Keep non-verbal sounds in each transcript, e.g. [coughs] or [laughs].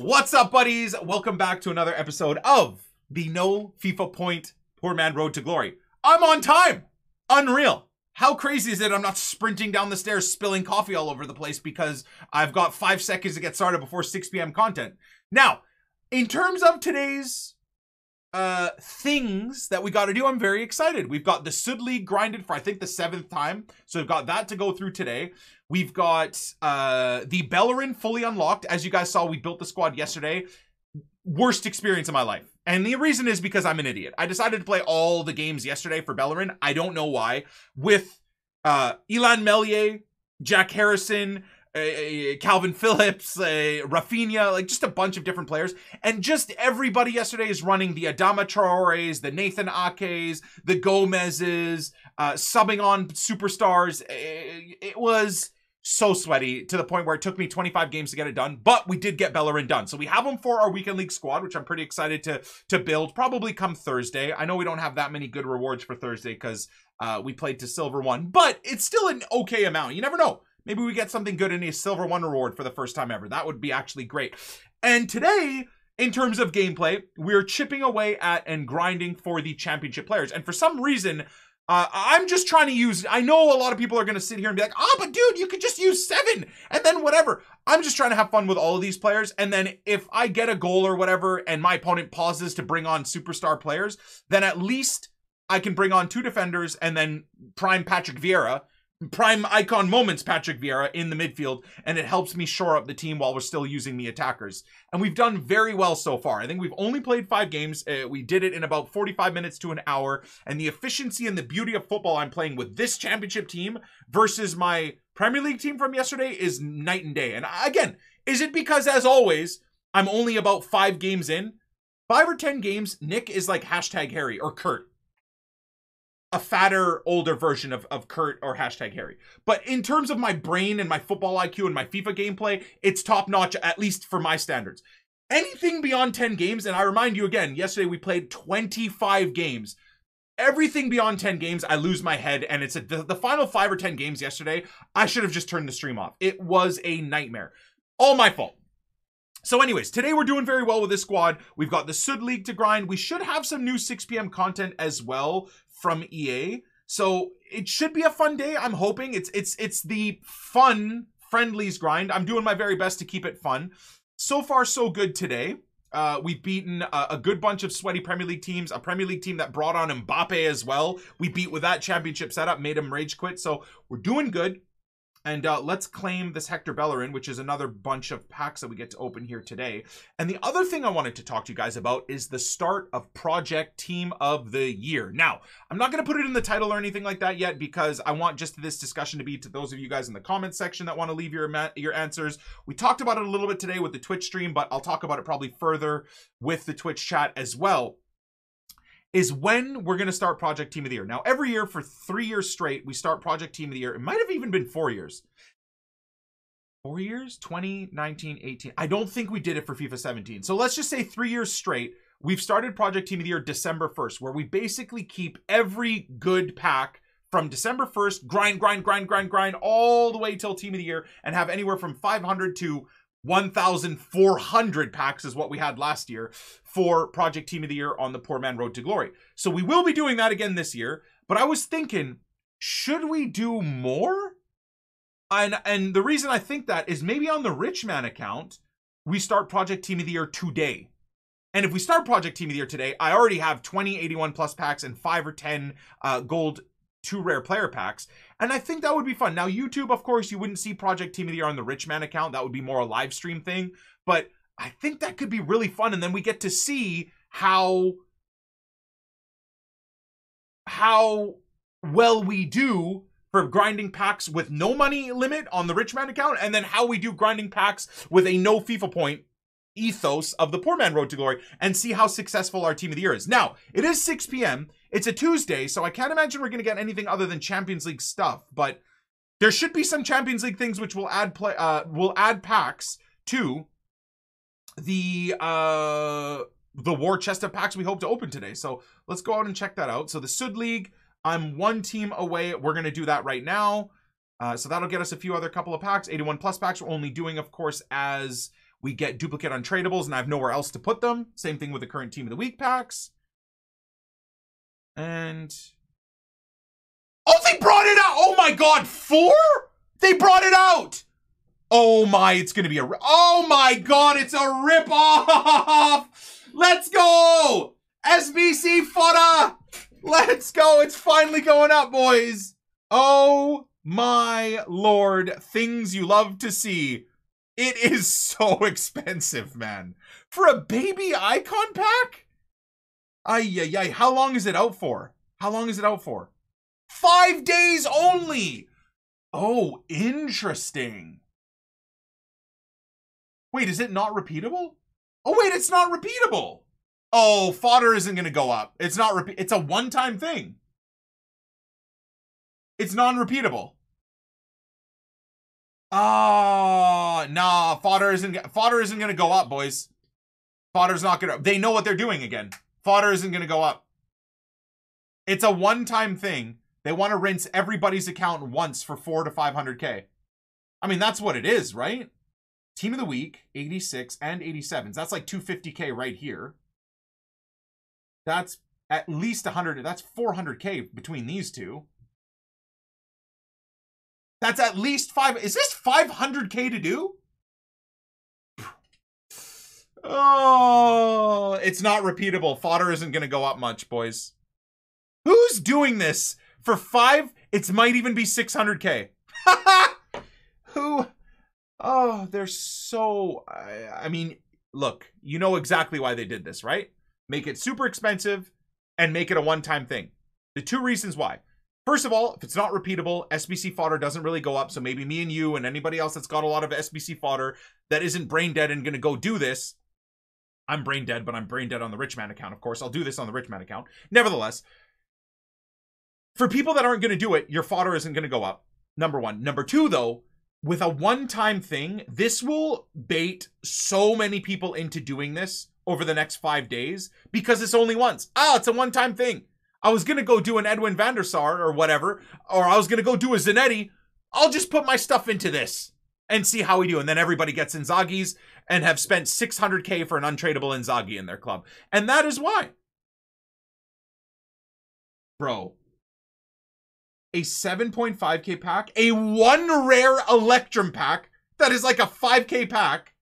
What's up, buddies? Welcome back to another episode of the No FIFA Point Poor Man Road to Glory. I'm on time. Unreal. How crazy is it I'm not sprinting down the stairs spilling coffee all over the place because I've got five seconds to get started before 6 p.m. content. Now, in terms of today's uh things that we got to do i'm very excited. We've got the sud league grinded for i think the seventh time. So we've got that to go through today. We've got uh the bellerin fully unlocked. As you guys saw we built the squad yesterday. Worst experience of my life. And the reason is because i'm an idiot. I decided to play all the games yesterday for bellerin. I don't know why. With uh Illan Meslier jack harrison Kalvin Phillips, uh, Raphinha, like just a bunch of different players. And just everybody yesterday is running the Adama Traores, the Nathan Akes, the Gomez's, uh, subbing on superstars. It, it was so sweaty to the point where it took me 25 games to get it done, but we did get Bellerin done. So we have him for our weekend league squad, which I'm pretty excited to to build. Probably come Thursday. I know we don't have that many good rewards for Thursday because uh, we played to silver one, but it's still an okay amount. You never know. Maybe we get something good in a Silver One reward for the first time ever. That would be actually great. And today, in terms of gameplay, we're chipping away at and grinding for the championship players. And for some reason, uh, I'm just trying to use. I know a lot of people are going to sit here and be like, "Oh, but dude, you could just use seven and then whatever." I'm just trying to have fun with all of these players, and then if I get a goal or whatever, and my opponent pauses to bring on superstar players, then at least I can bring on two defenders and then prime Patrick Vieira prime icon moments Patrick Vieira in the midfield, and it helps me shore up the team while we're still using the attackers. And we've done very well so far. I think we've only played five games. Uh, we did it in about 45 minutes to an hour, and the efficiency and the beauty of football I'm playing with this championship team versus my Premier League team from yesterday is night and day. And again, is it because, as always, I'm only about five games in? Five or 10 games, Nick is like hashtag Harry or Kurt a fatter, older version of, of Kurt or hashtag Harry. But in terms of my brain and my football IQ and my FIFA gameplay, it's top notch, at least for my standards. Anything beyond 10 games, and I remind you again, yesterday we played 25 games. Everything beyond 10 games, I lose my head, and it's a, the, the final five or 10 games yesterday, I should have just turned the stream off. It was a nightmare. All my fault. So anyways, today we're doing very well with this squad. We've got the Sud League to grind. We should have some new 6 p.m. content as well from EA. So it should be a fun day. I'm hoping it's it's it's the fun friendlies grind. I'm doing my very best to keep it fun. So far, so good today. Uh, we've beaten a, a, good bunch of sweaty Premier League teams, a Premier League team that brought on Mbappe as well. We beat with that championship setup, made him rage quit. So we're doing good. And uh, let's claim this Hector Bellerin, which is another bunch of packs that we get to open here today. And the other thing I wanted to talk to you guys about is the start of Project Team of the Year. Now, I'm not going to put it in the title or anything like that yet because I want just this discussion to be to those of you guys in the comments section that want to leave your, your answers. We talked about it a little bit today with the Twitch stream, but I'll talk about it probably further with the Twitch chat as well is when we're going to start Project Team of the Year. Now, every year for three years straight, we start Project Team of the Year. It might have even been four years. Four years? 2019, 18. I don't think we did it for FIFA 17. So let's just say three years straight. We've started Project Team of the Year December 1st, where we basically keep every good pack from December 1st, grind, grind, grind, grind, grind, all the way till Team of the Year, and have anywhere from 500 to 1,400 packs is what we had last year for Project Team of the Year on the Poor Man Road to Glory. So we will be doing that again this year. But I was thinking, should we do more? And and the reason I think that is maybe on the Rich Man account, we start Project Team of the Year today. And if we start Project Team of the Year today, I already have 20 81 plus packs and 5 or 10 uh, gold two rare player packs. And I think that would be fun. Now, YouTube, of course, you wouldn't see Project Team of the Year on the Rich Man account. That would be more a live stream thing. But I think that could be really fun. And then we get to see how how well we do for grinding packs with no money limit on the rich man account and then how we do grinding packs with a no FIFA point ethos of the poor man road to glory and see how successful our team of the year is. Now, it is 6 p.m. It's a Tuesday, so I can't imagine we're going to get anything other than Champions League stuff, but there should be some Champions League things which will add play uh will add packs to the uh the war chest of packs we hope to open today. So let's go out and check that out. So the Sud League, I'm one team away. We're going to do that right now. Uh, so that'll get us a few other couple of packs. 81 plus packs we're only doing, of course, as We get duplicate untradables, and I have nowhere else to put them. Same thing with the current Team of the Week packs. And... Oh, they brought it out! Oh my god, four? They brought it out! Oh my, it's gonna be a... Oh my god, it's a rip-off! Let's go! SBC fodder! Let's go! It's finally going up, boys! Oh my lord, things you love to see. It is so [laughs] expensive, man. For a baby icon pack? Ay, ay, ay. How long is it out for? How long is it out for? Five days only! Oh, interesting. Wait, is it not repeatable? Oh, wait, it's not repeatable. Oh, fodder isn't going to go up. It's not repeat. It's a one-time thing. It's non-repeatable. Uh, nah, fodder isn't fodder isn't to go up, boys. Fodder's not to They know what they're doing again. Fodder isn't to go up. It's a one-time thing. They want to rinse everybody's account once for 4 to 500k. I mean, that's what it is, right? Team of the week, 86 and 87s. That's like 250k right here. That's at least 100. That's 400k between these two. That's at least five. Is this 500k to do? Oh, it's not repeatable. Fodder isn't going to go up much, boys. Who's doing this for five? It might even be 600k. [laughs] Who? Oh, they're so. I, I mean, look, you know exactly why they did this, right? Make it super expensive and make it a one time thing. The two reasons why. First of all, if it's not repeatable, SBC fodder doesn't really go up. So maybe me and you and anybody else that's got a lot of SBC fodder that isn't brain dead and going to go do this. I'm brain dead, but I'm brain dead on the rich man account, of course. I'll do this on the rich man account. Nevertheless, for people that aren't going to do it, your fodder isn't going to go up. Number one. Number two, though, with a one time thing, this will bait so many people into doing this over the next five days because it's only once. Ah, it's a one time thing. I was gonna go do an Edwin van der Sar or whatever, or I was gonna go do a Zanetti. I'll just put my stuff into this and see how we do. And then everybody gets Inzaghi's and have spent 600k for an untradeable Inzaghi in their club. And that is why. Bro. A 7.5k pack, a one rare Electrum pack that is like a 5k pack,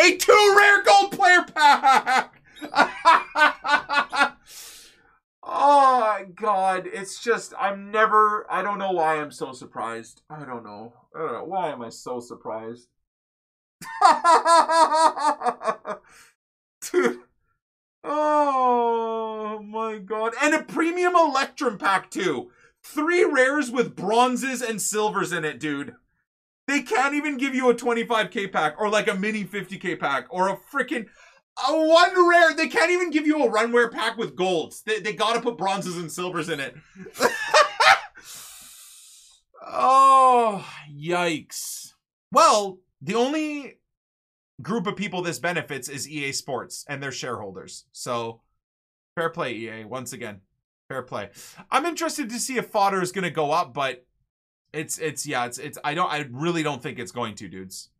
a two rare gold player pack. [laughs] Oh god, it's just I'm never I don't know why I'm so surprised. I don't know. I don't know. Why am I so surprised? [laughs] Dude. Oh my god. And a premium Electrum pack too. Three rares with bronzes and silvers in it, dude. They can't even give you a 25k pack or like a mini 50k pack or a freaking a one rare. They can't even give you a runware pack with golds. They, they gotta put bronzes and silvers in it. [laughs] oh, yikes. Well, the only group of people this benefits is EA Sports and their shareholders. So, fair play, EA, once again. Fair play. I'm interested to see if fodder is to go up, but it's, it's, yeah, it's, it's, I don't, I really don't think it's going to, dudes.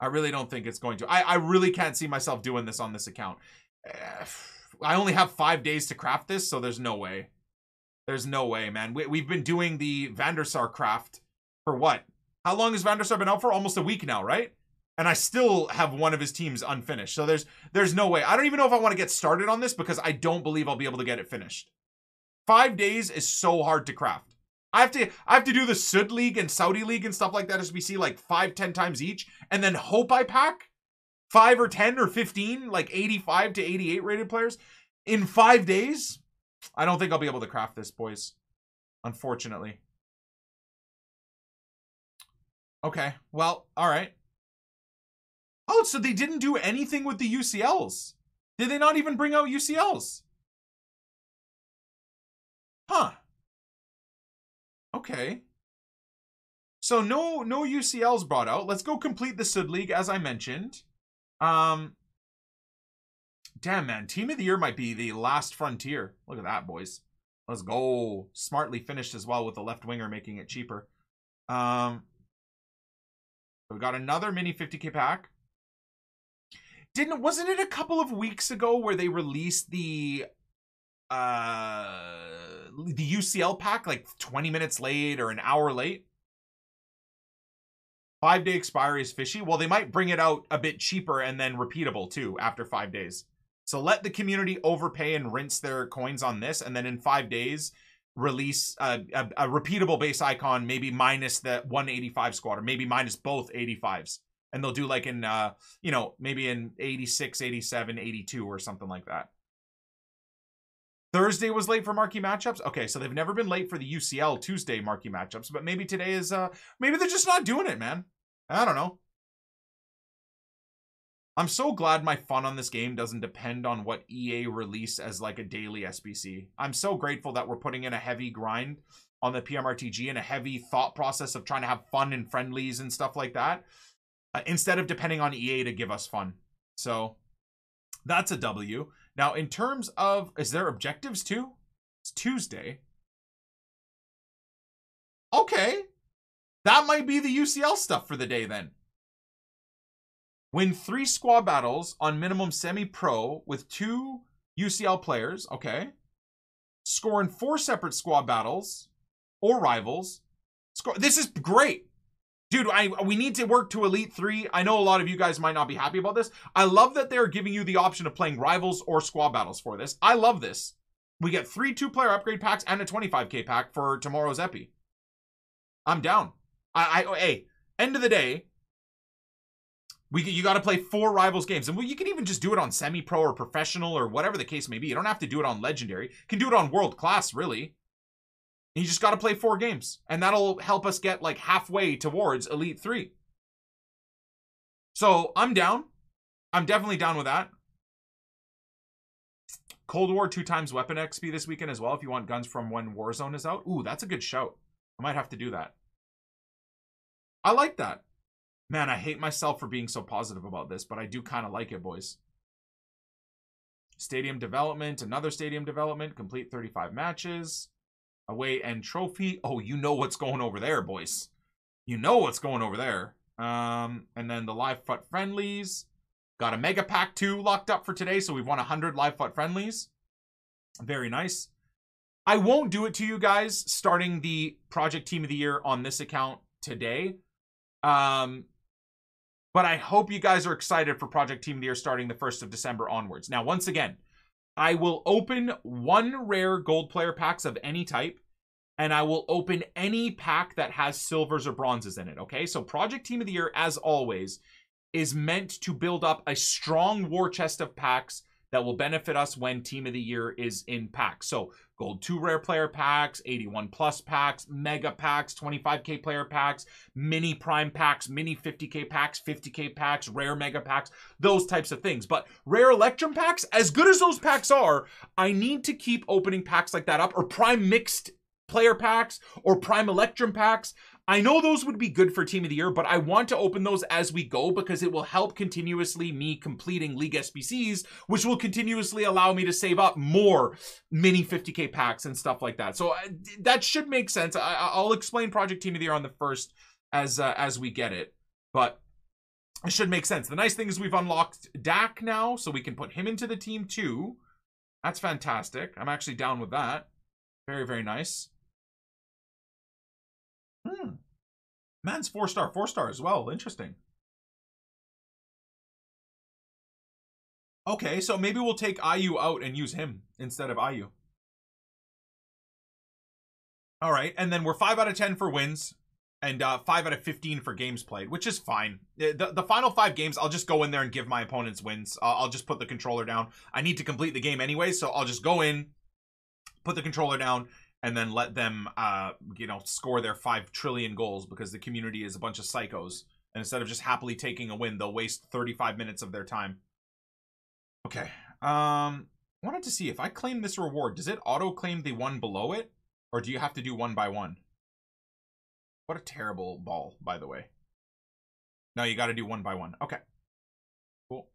I really don't think it's going to. I, I really can't see myself doing this on this account. [sighs] I only have five days to craft this, so there's no way. There's no way, man. We, we've been doing the van der Sar craft for what? How long has van der Sar been out for? Almost a week now, right? And I still have one of his teams unfinished. So there's there's no way. I don't even know if I want to get started on this because I don't believe I'll be able to get it finished. Five days is so hard to craft. I have to I have to do the Sud League and Saudi League and stuff like that SBC like five, ten times each, and then hope I pack five or ten or fifteen, like 85 to 88 rated players in five days. I don't think I'll be able to craft this, boys. Unfortunately. Okay, well, all right. Oh, so they didn't do anything with the UCLs. Did they not even bring out UCLs? Huh. Okay. So no no UCLs brought out. Let's go complete the Sud League as I mentioned. Um Damn man, team of the year might be the last frontier. Look at that, boys. Let's go. Smartly finished as well with the left winger making it cheaper. Um we got another mini 50k pack. didn't wasn't it a couple of weeks ago where they released the uh the UCL pack like 20 minutes late or an hour late? Five day expiry is fishy. Well, they might bring it out a bit cheaper and then repeatable too after five days. So let the community overpay and rinse their coins on this, and then in five days release a, a, a repeatable base icon, maybe minus the 185 squad, or maybe minus both 85s. And they'll do like in, uh, you know, maybe in 86, 87, 82, or something like that. Thursday was late for marquee matchups. Okay, so they've never been late for the UCL Tuesday marquee matchups, but maybe today is uh maybe they're just not doing it, man. I don't know. I'm so glad my fun on this game doesn't depend on what EA release as like a daily SBC. I'm so grateful that we're putting in a heavy grind on the PMRTG and a heavy thought process of trying to have fun and friendlies and stuff like that uh, instead of depending on EA to give us fun. So that's a W. Now, in terms of, is there objectives too? It's Tuesday. Okay. That might be the UCL stuff for the day then. Win three squad battles on minimum semi-pro with two UCL players. Okay. Score in four separate squad battles or rivals. Score. This is great. Dude, I we need to work to Elite 3. I know a lot of you guys might not be happy about this. I love that they're giving you the option of playing rivals or squad battles for this. I love this. We get three two-player upgrade packs and a 25k pack for tomorrow's Epi. I'm down. I, I oh, hey, end of the day, we you got to play four rivals games, and you can even just do it on semi-pro or professional or whatever the case may be. You don't have to do it on legendary. You can do it on world class, really. You just got to play four games, and that'll help us get like halfway towards Elite Three. So I'm down. I'm definitely down with that. Cold War two times weapon XP this weekend as well. If you want guns from when Warzone is out, ooh, that's a good shout. I might have to do that. I like that. Man, I hate myself for being so positive about this, but I do kind of like it, boys. Stadium development, another stadium development, complete 35 matches. Away and trophy. Oh, you know what's going over there, boys. You know what's going over there. Um, and then the live FUT friendlies. Got a mega pack two locked up for today, so we've won 100 live FUT friendlies. Very nice. I won't do it to you guys starting the project team of the year on this account today. Um, but I hope you guys are excited for Project Team of the Year starting the 1st of December onwards. Now, once again, I will open one rare gold player packs of any type, and I will open any pack that has silvers or bronzes in it, okay? So Project Team of the Year, as always, is meant to build up a strong war chest of packs that will benefit us when Team of the Year is in packs. So Gold 2 rare player packs, 81 plus packs, mega packs, 25k player packs, mini prime packs, mini 50k packs, 50k packs, rare mega packs, those types of things. But rare Electrum packs, as good as those packs are, I need to keep opening packs like that up or prime mixed player packs or prime Electrum packs. I know those would be good for Team of the Year, but I want to open those as we go because it will help continuously me completing League SBCs, which will continuously allow me to save up more mini 50k packs and stuff like that. So uh, that should make sense. I, will explain Project Team of the Year on the first as uh, as we get it, but it should make sense. The nice thing is we've unlocked Dack now, so we can put him into the team too. That's fantastic. I'm actually down with that. Very, very nice. Hmm. Man's four star, four star as well. Interesting. Okay, so maybe we'll take Ayew out and use him instead of Ayew. All right, and then we're 5 out of 10 for wins and uh, 5 out of 15 for games played, which is fine. The, the final five games, I'll just go in there and give my opponents wins. I'll just put the controller down. I need to complete the game anyway, so I'll just go in, put the controller down, and then let them, uh, you know, score their five trillion goals because the community is a bunch of psychos. And instead of just happily taking a win, they'll waste 35 minutes of their time. Okay. Um, wanted to see if I claim this reward, does it auto claim the one below it, or do you have to do one by one? What a terrible ball, by the way. No, you got to do one by one. Okay. Cool.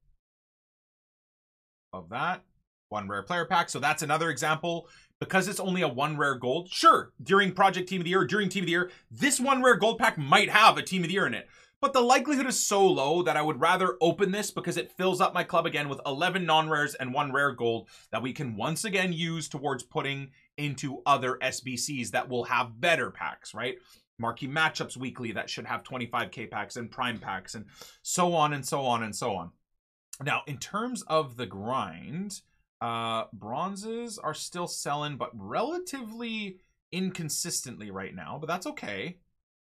Of that. One rare player pack. So that's another example because it's only a one rare gold, sure, during Project Team of the Year, during Team of the Year, this one rare gold pack might have a Team of the Year in it. but the likelihood is so low that I would rather open this because it fills up my club again with 11 non-rares and one rare gold that we can once again use towards putting into other SBCs that will have better packs, right? Marquee matchups weekly that should have 25k packs and prime packs and so on and so on and so on. Now, in terms of the grind, uh, bronzes are still selling, but relatively inconsistently right now, but that's okay.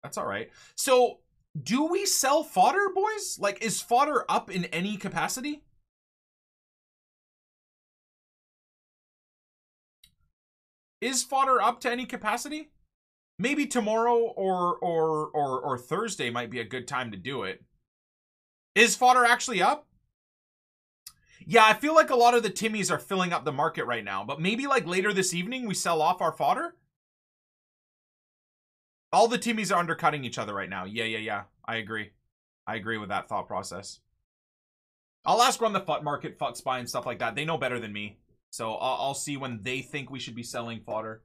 That's all right. So, do we sell fodder, boys? Like, is fodder up in any capacity? Is fodder up to any capacity? Maybe tomorrow or or or or Thursday might be a good time to do it. Is fodder actually up? Yeah, I feel like a lot of the Timmies are filling up the market right now, but maybe like later this evening we sell off our fodder? All the Timmies are undercutting each other right now. Yeah, yeah, yeah. I agree. I agree with that thought process. I'll ask run the FUT market, FUT spy, and stuff like that. They know better than me. So I'll, I'll see when they think we should be selling fodder.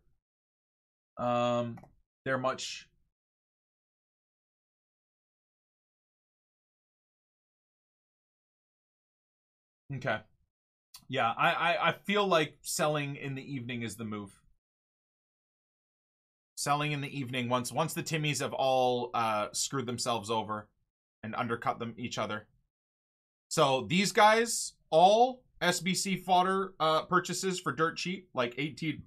Um, they're much Okay. Yeah, I, I, I feel like selling in the evening is the move. Selling in the evening once once the Timmies have all uh, screwed themselves over and undercut them each other. So these guys, all SBC fodder uh, purchases for dirt cheap, like 18,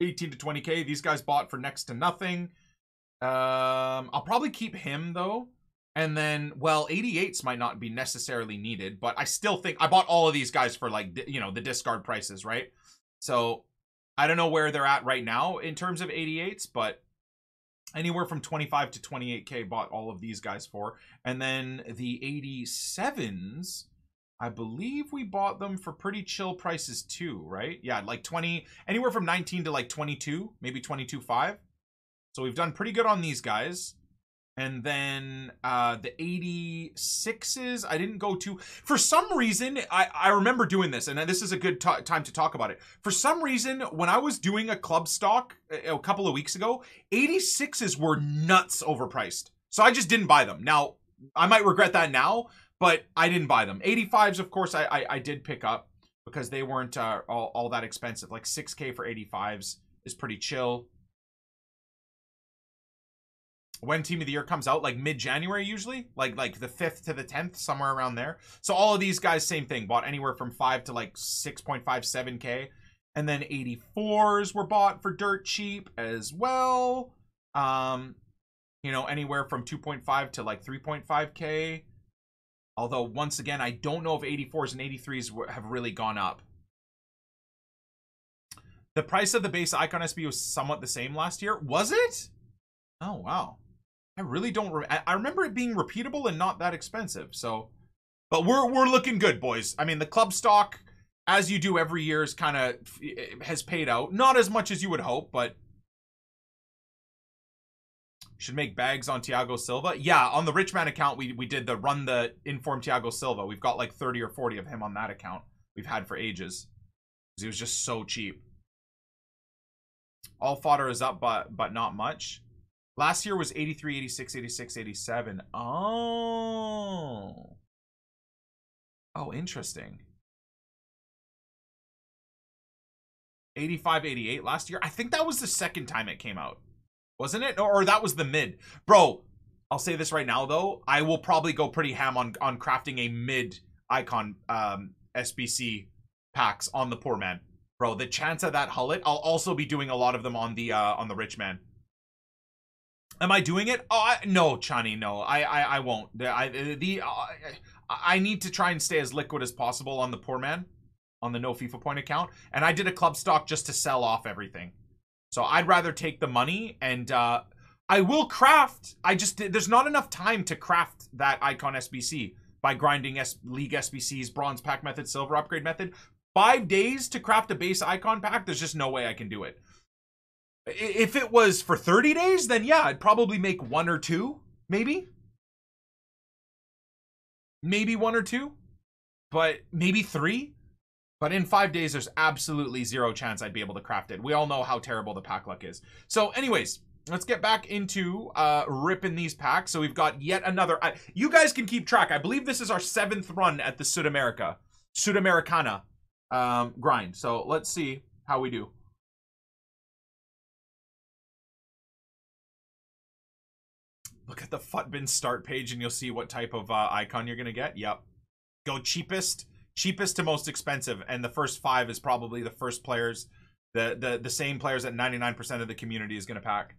18 to 20k. These guys bought for next to nothing. Um, I'll probably keep him though and then, well, 88s might not be necessarily needed, but I still think I bought all of these guys for like, you know, the discard prices, right? So I don't know where they're at right now in terms of 88s, but anywhere from 25 to 28k bought all of these guys for. And then the 87s, I believe we bought them for pretty chill prices too, right? Yeah, like 20, anywhere from 19 to like 22, maybe 22.5. So we've done pretty good on these guys. And then uh, the 86s, I didn't go to. For some reason, I, I remember doing this, and this is a good time to talk about it. For some reason, when I was doing a club stock a, a couple of weeks ago, 86s were nuts overpriced. So I just didn't buy them. Now, I might regret that now, but I didn't buy them. 85s, of course, I, I, I did pick up because they weren't uh, all, all that expensive. Like 6K for 85s is pretty chill when team of the year comes out like mid-january usually like like the 5th to the 10th somewhere around there. So all of these guys same thing bought anywhere from 5 to like 6.57k and then 84s were bought for dirt cheap as well. Um you know anywhere from 2.5 to like 3.5k although once again i don't know if 84s and 83s have really gone up. The price of the base icon sb was somewhat the same last year. Was it? Oh wow I really don't. Re I remember it being repeatable and not that expensive. So, but we're we're looking good, boys. I mean, the club stock, as you do every year, is kind of has paid out. Not as much as you would hope, but should make bags on Thiago Silva. Yeah, on the Richman account, we we did the run the inform Thiago Silva. We've got like thirty or forty of him on that account. We've had for ages. He was just so cheap. All fodder is up, but but not much. Last year was 83, 86, 86, 87. Oh. Oh, interesting. 85, 88 last year. I think that was the second time it came out. Wasn't it? Or, that was the mid. Bro, I'll say this right now, though. I will probably go pretty ham on, on crafting a mid icon um, SBC packs on the poor man. Bro, the chance of that Gullit, I'll also be doing a lot of them on the uh, on the rich man. Am I doing it? Oh, I, no, Chani, no. I, I, I won't. I, the, uh, I need to try and stay as liquid as possible on the poor man, on the no FIFA point account. And I did a club stock just to sell off everything. So I'd rather take the money and uh, I will craft. I just there's not enough time to craft that icon SBC by grinding S League SBCs, bronze pack method, silver upgrade method. Five days to craft a base icon pack. There's just no way I can do it. If it was for 30 days, then yeah, I'd probably make one or two, maybe. Maybe one or two, but maybe three. But in five days, there's absolutely zero chance I'd be able to craft it. We all know how terrible the pack luck is. So anyways, let's get back into uh, ripping these packs. So we've got yet another. Uh, you guys can keep track. I believe this is our seventh run at the Sudamerica, Sudamericana um, grind. So let's see how we do. Look at the Futbin start page and you'll see what type of uh, icon you're going to get. Yep. Go cheapest, cheapest to most expensive. And the first five is probably the first players, the, the, the same players that 99% of the community is going to pack.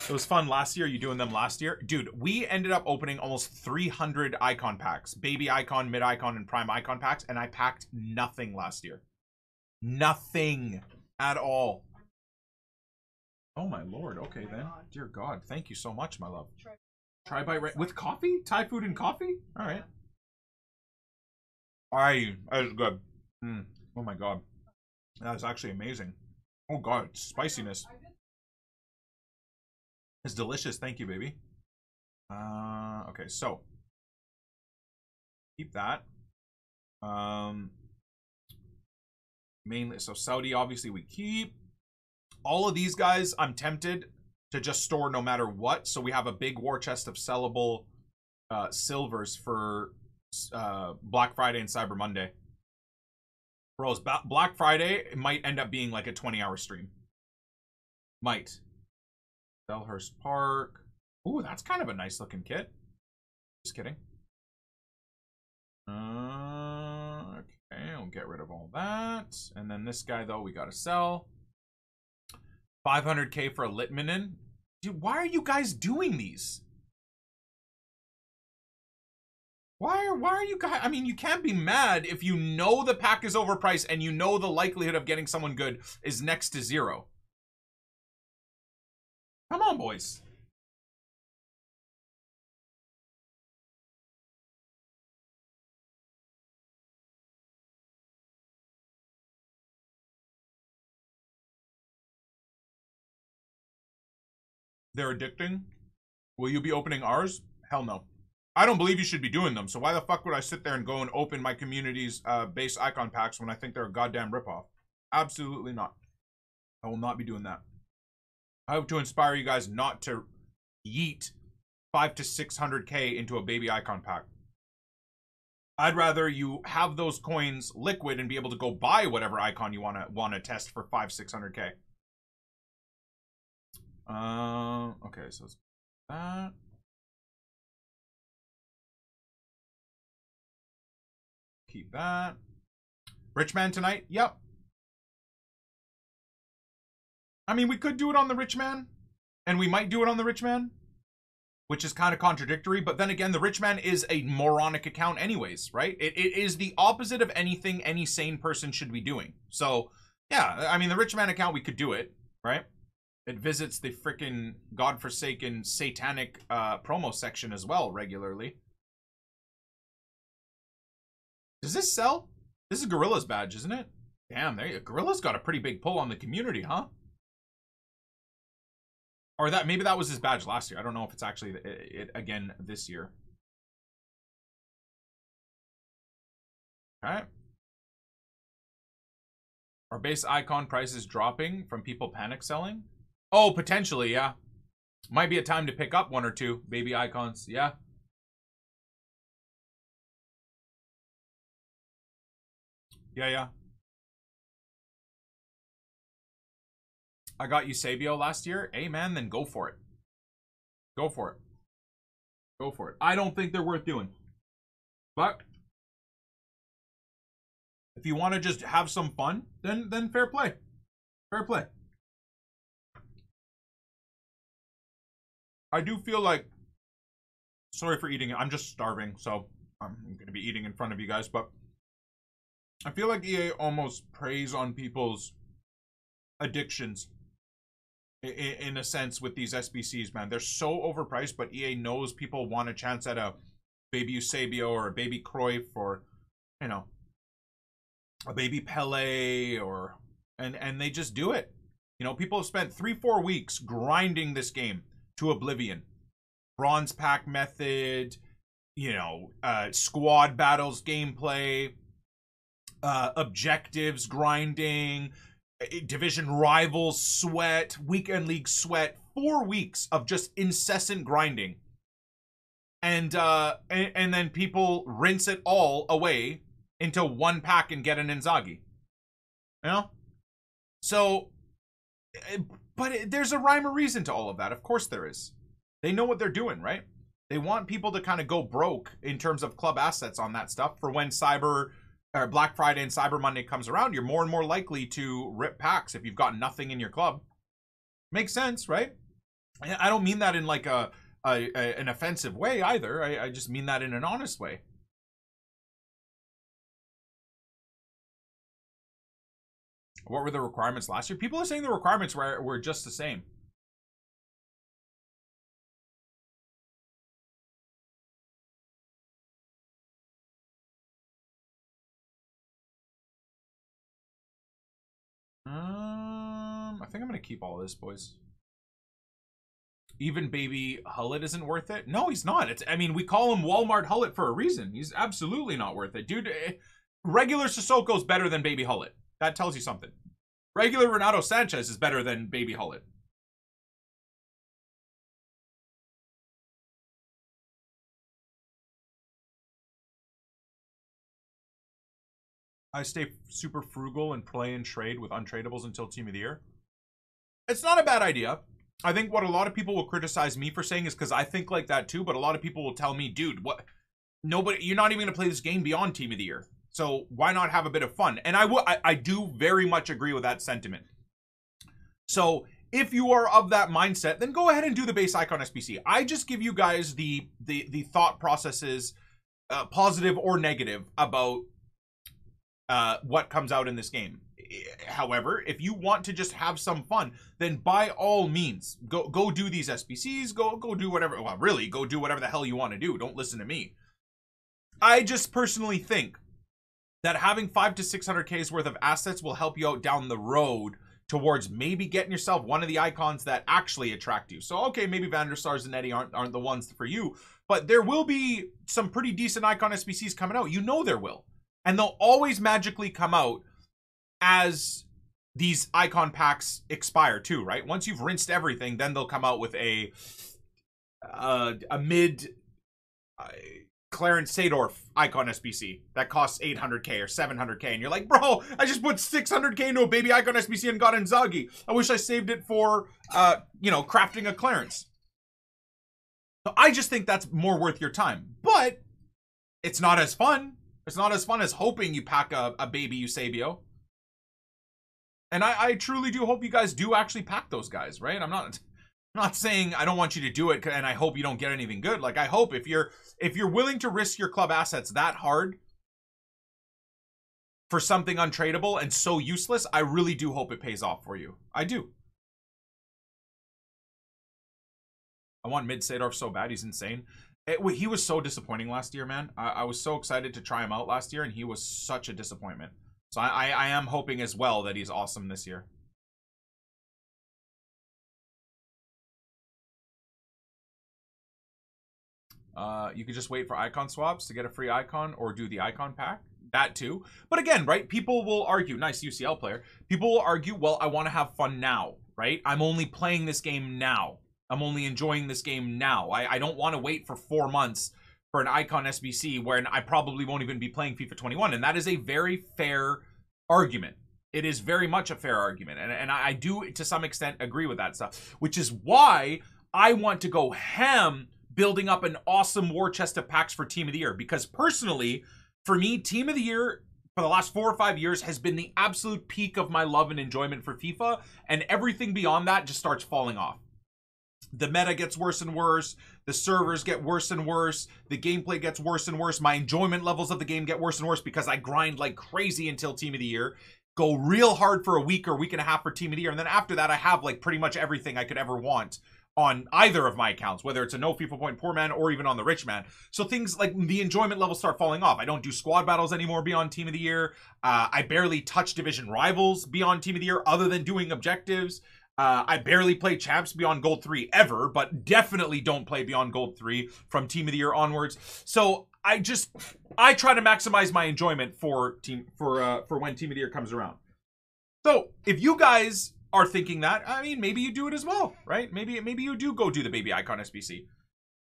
It was fun last year. You doing them last year? Dude, we ended up opening almost 300 icon packs. Baby icon, mid icon, and prime icon packs. And I packed nothing last year. Nothing at all. Oh my lord. Okay then. Dear God. Thank you so much, my love. Try by with coffee? Thai food and coffee? All right. I that is good. Mm. Oh my God. That is actually amazing. Oh God, spiciness. It's delicious. Thank you, baby. Uh, okay, so keep that. Um, mainly, so Saudi, obviously, we keep. All of these guys, I'm tempted to just store no matter what. So we have a big war chest of sellable uh, silvers for uh, Black Friday and Cyber Monday. Bros, Black Friday might end up being like a 20 hour stream. Might. Selhurst Park. Ooh, that's kind of a nice looking kit. Just kidding. Uh, okay, I'll get rid of all that. And then this guy, though, we got to sell. 500k for a Litmanen. Dude, why are you guys doing these? Why are why are you guys? I mean, you can't be mad if you know the pack is overpriced and you know the likelihood of getting someone good is next to zero. Come on, boys. They're addicting. Will you be opening ours? Hell no. I don't believe you should be doing them. So why the fuck would I sit there and go and open my community's uh, base icon packs when I think they're a goddamn ripoff? Absolutely not. I will not be doing that. I hope to inspire you guys not to yeet five to 600K into a baby icon pack. I'd rather you have those coins liquid and be able to go buy whatever icon you want to want to test for five, 600K. Um, okay, so it's that. Keep that. Rich man tonight? Yep. I mean, we could do it on the rich man, and we might do it on the rich man, which is kind of contradictory. But then again, the rich man is a moronic account, anyways, right? It, it is the opposite of anything any sane person should be doing. So, yeah, I mean, the rich man account, we could do it, right? It visits the freaking godforsaken satanic uh, promo section as well regularly. Does this sell? This is Gorilla's badge, isn't it? Damn, there you Gorilla's got a pretty big pull on the community, huh? Or that maybe that was his badge last year. I don't know if it's actually it, it again this year. Okay. Our base icon prices dropping from people panic selling. Oh, potentially, yeah. Might be a time to pick up one or two baby icons. Yeah. Yeah, yeah. I got Eusebio last year. Hey, man, then go for it. Go for it. Go for it. I don't think they're worth doing. But if you want to just have some fun, then then fair play. Fair play. I do feel like sorry for eating. I'm just starving, so I'm going to be eating in front of you guys, but I feel like EA almost preys on people's addictions in, a sense with these SBCs, man. They're so overpriced, but EA knows people want a chance at a baby Eusebio or a baby Cruyff or, you know, a baby Pele or, and, and they just do it. You know, people have spent three, four weeks grinding this game to oblivion. Bronze pack method, you know, uh, squad battles gameplay, uh, objectives grinding, eh, division rivals sweat, weekend league sweat, four weeks of just incessant grinding. And uh and, and then people rinse it all away into one pack and get an Inzaghi. You know? So eh, but it, there's a rhyme or reason to all of that. Of course there is. They know what they're doing, right? They want people to kind of go broke in terms of club assets on that stuff for when Cyber or Black Friday and Cyber Monday comes around. You're more and more likely to rip packs if you've got nothing in your club. Makes sense, right? I don't mean that in like a, a, a an offensive way either. I, I just mean that in an honest way. What were the requirements last year? People are saying the requirements were, were just the same. Um, I think I'm going to keep all this, boys. Even baby Gullit isn't worth it? No, he's not. It's I mean, we call him Walmart Gullit for a reason. He's absolutely not worth it. Dude, eh, regular Sissoko's better than baby Gullit. That tells you something. Regular Renato Sanches is better than baby Gullit. I stay super frugal and play and trade with untradables until team of the year. It's not a bad idea. I think what a lot of people will criticize me for saying is because I think like that too, but a lot of people will tell me, dude, what nobody you're not even gonna play this game beyond team of the year. So why not have a bit of fun? And I I do very much agree with that sentiment. So if you are of that mindset, then go ahead and do the base icon SBC. I just give you guys the the the thought processes, uh, positive or negative, about uh, what comes out in this game. However, if you want to just have some fun, then by all means, go go do these SBCs. Go go do whatever. Well, really, go do whatever the hell you want to do. Don't listen to me. I just personally think that having five to six hundred k's worth of assets will help you out down the road towards maybe getting yourself one of the icons that actually attract you. So okay, maybe Van der Sars and Eddie aren't aren't the ones for you, but there will be some pretty decent icon SBCs coming out. You know there will and they'll always magically come out as these icon packs expire too, right? Once you've rinsed everything, then they'll come out with a uh, a mid uh, Clarence Seedorf icon SBC that costs 800k or 700k, and you're like, bro, I just put 600k into a baby icon SBC and got Inzaghi. I wish I saved it for, uh, you know, crafting a Clarence. So I just think that's more worth your time, but it's not as fun it's not as fun as hoping you pack a, a baby Eusebio. And I, I truly do hope you guys do actually pack those guys, right? I'm not I'm not saying I don't want you to do it and I hope you don't get anything good. Like I hope if you're if you're willing to risk your club assets that hard for something untradeable and so useless, I really do hope it pays off for you. I do. I want Mid Seedorf so bad, he's insane. It, he was so disappointing last year, man. I, I, was so excited to try him out last year, and he was such a disappointment. So I, I, I am hoping as well that he's awesome this year. Uh, you could just wait for icon swaps to get a free icon or do the icon pack. That too. But again, right, people will argue, nice UCL player, people will argue, well, I want to have fun now, right? I'm only playing this game now. I'm only enjoying this game now. I, I don't want to wait for four months for an Icon SBC where I probably won't even be playing FIFA 21. And that is a very fair argument. It is very much a fair argument. And, and I, I do, to some extent, agree with that stuff, which is why I want to go ham building up an awesome war chest of packs for Team of the Year. Because personally, for me, Team of the Year for the last four or five years has been the absolute peak of my love and enjoyment for FIFA. And everything beyond that just starts falling off the meta gets worse and worse the servers get worse and worse the gameplay gets worse and worse my enjoyment levels of the game get worse and worse because i grind like crazy until team of the year go real hard for a week or week and a half for team of the year and then after that i have like pretty much everything i could ever want on either of my accounts, whether it's a no FIFA point poor man or even on the rich man. So things like the enjoyment levels start falling off. I don't do squad battles anymore beyond team of the year. Uh, I barely touch division rivals beyond team of the year other than doing objectives. Uh, I barely play champs beyond gold three ever, but definitely don't play beyond gold three from team of the year onwards. So I just I try to maximize my enjoyment for team for uh, for when team of the year comes around. So if you guys are thinking that, I mean, maybe you do it as well, right? Maybe maybe you do go do the baby icon SBC.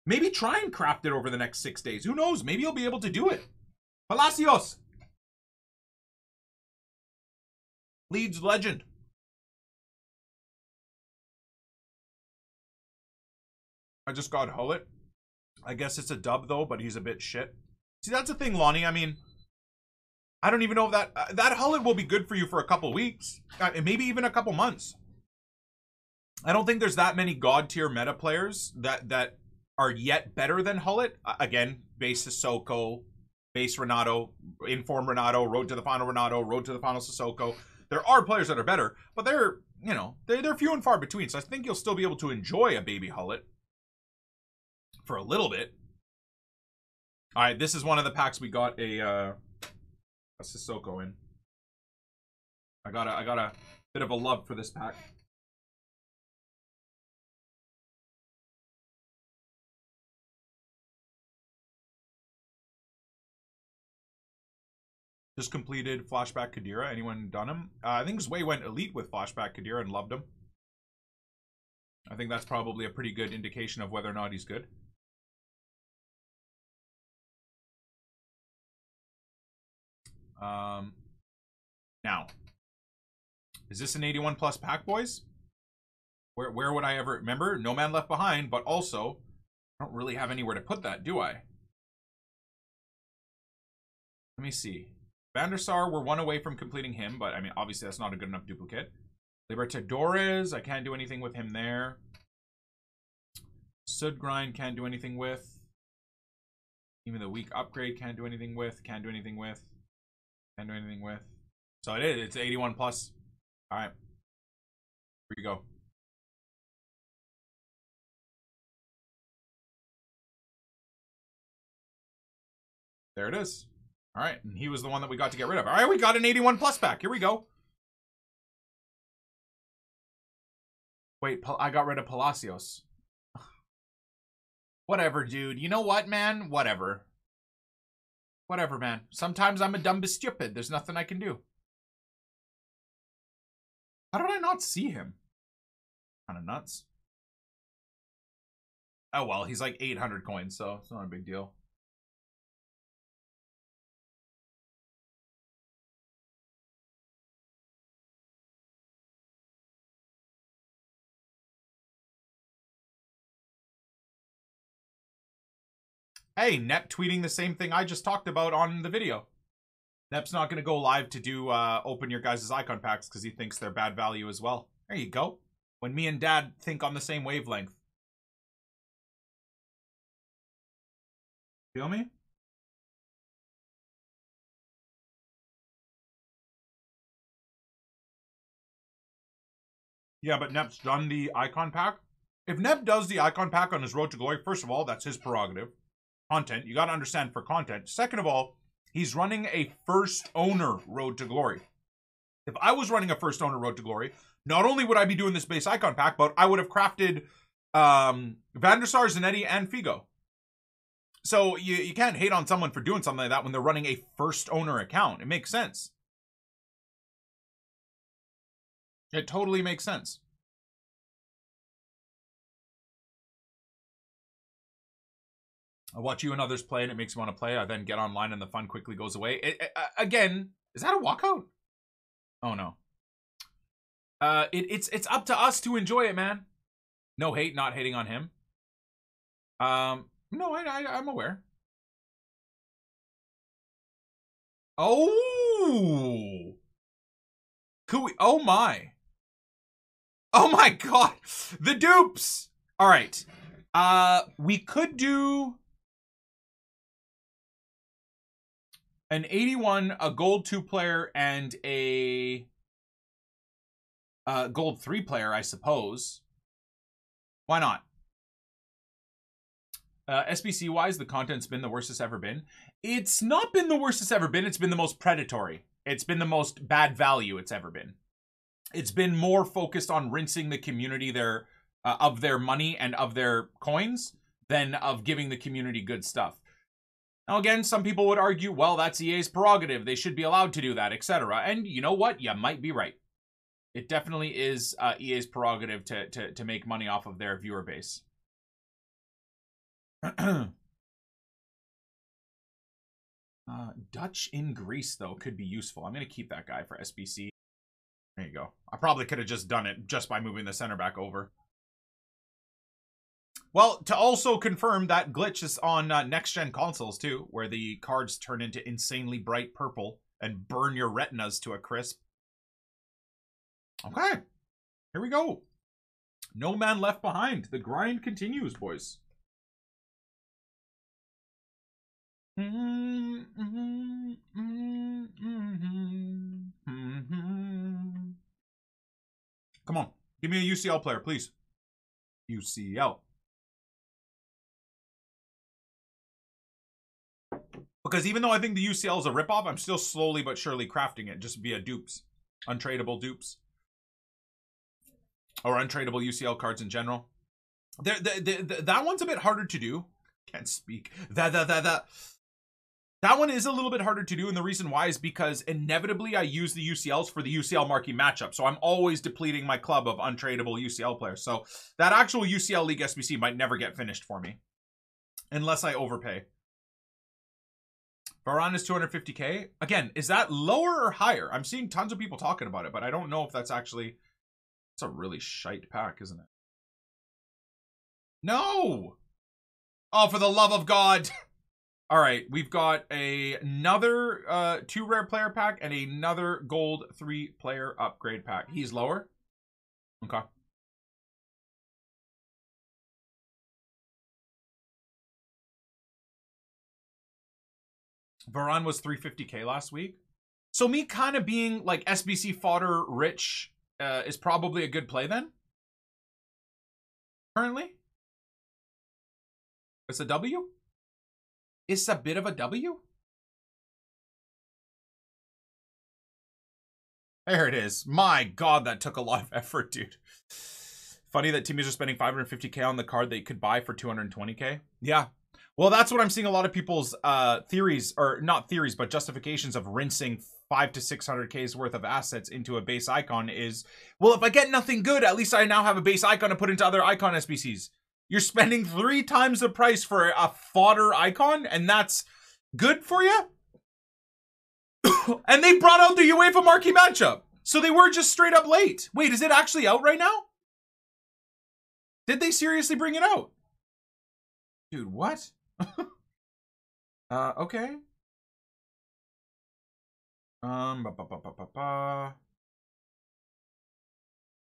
Maybe try and craft it over the next six days. Who knows? Maybe you'll be able to do it. Palacios. Leeds legend. I just got Gullit. I guess it's a dub though, but he's a bit shit. See, that's the thing, Lonnie. I mean, I don't even know if that uh, that Gullit will be good for you for a couple weeks, uh, maybe even a couple months. I don't think there's that many god tier meta players that that are yet better than Gullit. Uh, again, base Sissoko, base Renato, inform Renato, road to the final Renato, road to the final Sissoko. There are players that are better, but they're you know they're they're few and far between. So I think you'll still be able to enjoy a baby Gullit for a little bit. All right, this is one of the packs we got a uh, a Sissoko in. I got a I got a bit of a love for this pack. Just completed Flashback Khedira. Anyone done him? Uh, I think Zwei went elite with Flashback Khedira and loved him. I think that's probably a pretty good indication of whether or not he's good. Um, now, is this an 81 plus pack, boys? Where where would I ever remember? No man left behind, but also I don't really have anywhere to put that, do I? Let me see. Van der we're one away from completing him, but I mean, obviously that's not a good enough duplicate. Libertadores, I can't do anything with him there. Sudgrind can't do anything with. Even the weak upgrade can't do anything with. Can't do anything with. Can't do anything with. So it is. It's 81 plus. All right. Here you go. There it is. All right. And he was the one that we got to get rid of. All right. We got an 81 plus back. Here we go. Wait, I got rid of Palacios. [sighs] Whatever, dude. You know what, man? Whatever. Whatever, man. Sometimes I'm a dumb stupid. There's nothing I can do. How did I not see him? Kind of nuts. Oh, well, he's like 800 coins, so it's not a big deal. Hey, Nep tweeting the same thing I just talked about on the video. Nep's not going to go live to do uh, open your guys' icon packs because he thinks they're bad value as well. There you go. When me and Dad think on the same wavelength. Feel me? Yeah, but Nep's done the icon pack. If Nep does the icon pack on his road to glory, first of all, that's his prerogative content. You got to understand for content. Second of all, he's running a first owner road to glory. If I was running a first owner road to glory, not only would I be doing this base icon pack, but I would have crafted um, Van der Sar, Zanetti, and Figo. So you, you can't hate on someone for doing something like that when they're running a first owner account. It makes sense. It totally makes sense. I watch you and others play and it makes me want to play. I then get online and the fun quickly goes away. It, again, is that a walkout? Oh no. Uh, it, it's it's up to us to enjoy it, man. No hate, not hating on him. Um, no, I, I I'm aware. Oh, could we? Oh my. Oh my [laughs] god, the dupes. All right. Uh, we could do an 81, a gold two player, and a uh, gold three player, I suppose. Why not? Uh, SBC wise, the content's been the worst it's ever been. It's not been the worst it's ever been. It's been the most predatory. It's been the most bad value it's ever been. It's been more focused on rinsing the community their uh, of their money and of their coins than of giving the community good stuff. Now, again, some people would argue, well, that's EA's prerogative. They should be allowed to do that, etc. And you know what? You might be right. It definitely is uh, EA's prerogative to, to to make money off of their viewer base. [clears throat] uh, Dutch in Greece though could be useful. I'm gonna keep that guy for SBC. There you go. I probably could have just done it just by moving the center back over. Well, to also confirm that glitch is on uh, next gen consoles too, where the cards turn into insanely bright purple and burn your retinas to a crisp. Okay, here we go. No man left behind. The grind continues, boys. Come on, give me a UCL player, please. UCL. Because even though I think the UCL is a ripoff, I'm still slowly but surely crafting it just via dupes. Untradeable dupes. Or untradeable UCL cards in general. There, the, the, that one's a bit harder to do. Can't speak. That, that, that, that. That one is a little bit harder to do, and the reason why is because inevitably I use the UCLs for the UCL marquee matchup. So I'm always depleting my club of untradeable UCL players. So that actual UCL League SBC might never get finished for me. Unless I overpay. Varane is 250k. Again, is that lower or higher? I'm seeing tons of people talking about it, but I don't know if that's actually... It's a really shite pack, isn't it? No! Oh, for the love of God! [laughs] All right, we've got a, another uh, two rare player pack and another gold three player upgrade pack. He's lower? Okay. Varane was 350k last week. So me kind of being like SBC fodder rich uh, is probably a good play then? Currently? It's a W? It's a bit of a W? There it is. My god, that took a lot of [laughs] effort, dude. Funny that teams are spending 550k on the card they could buy for 220k. Yeah, well, that's what I'm seeing a lot of people's uh, theories, or not theories, but justifications of rinsing five to 600K's worth of assets into a base icon is, well, if I get nothing good, at least I now have a base icon to put into other icon SBCs. You're spending three times the price for a fodder icon, and that's good for you? [coughs] and they brought out the UEFA marquee matchup. So they were just straight up late. Wait, is it actually out right now? Did they seriously bring it out? Dude, what? [laughs] uh, okay. Um, ba, ba, ba, ba, ba, ba.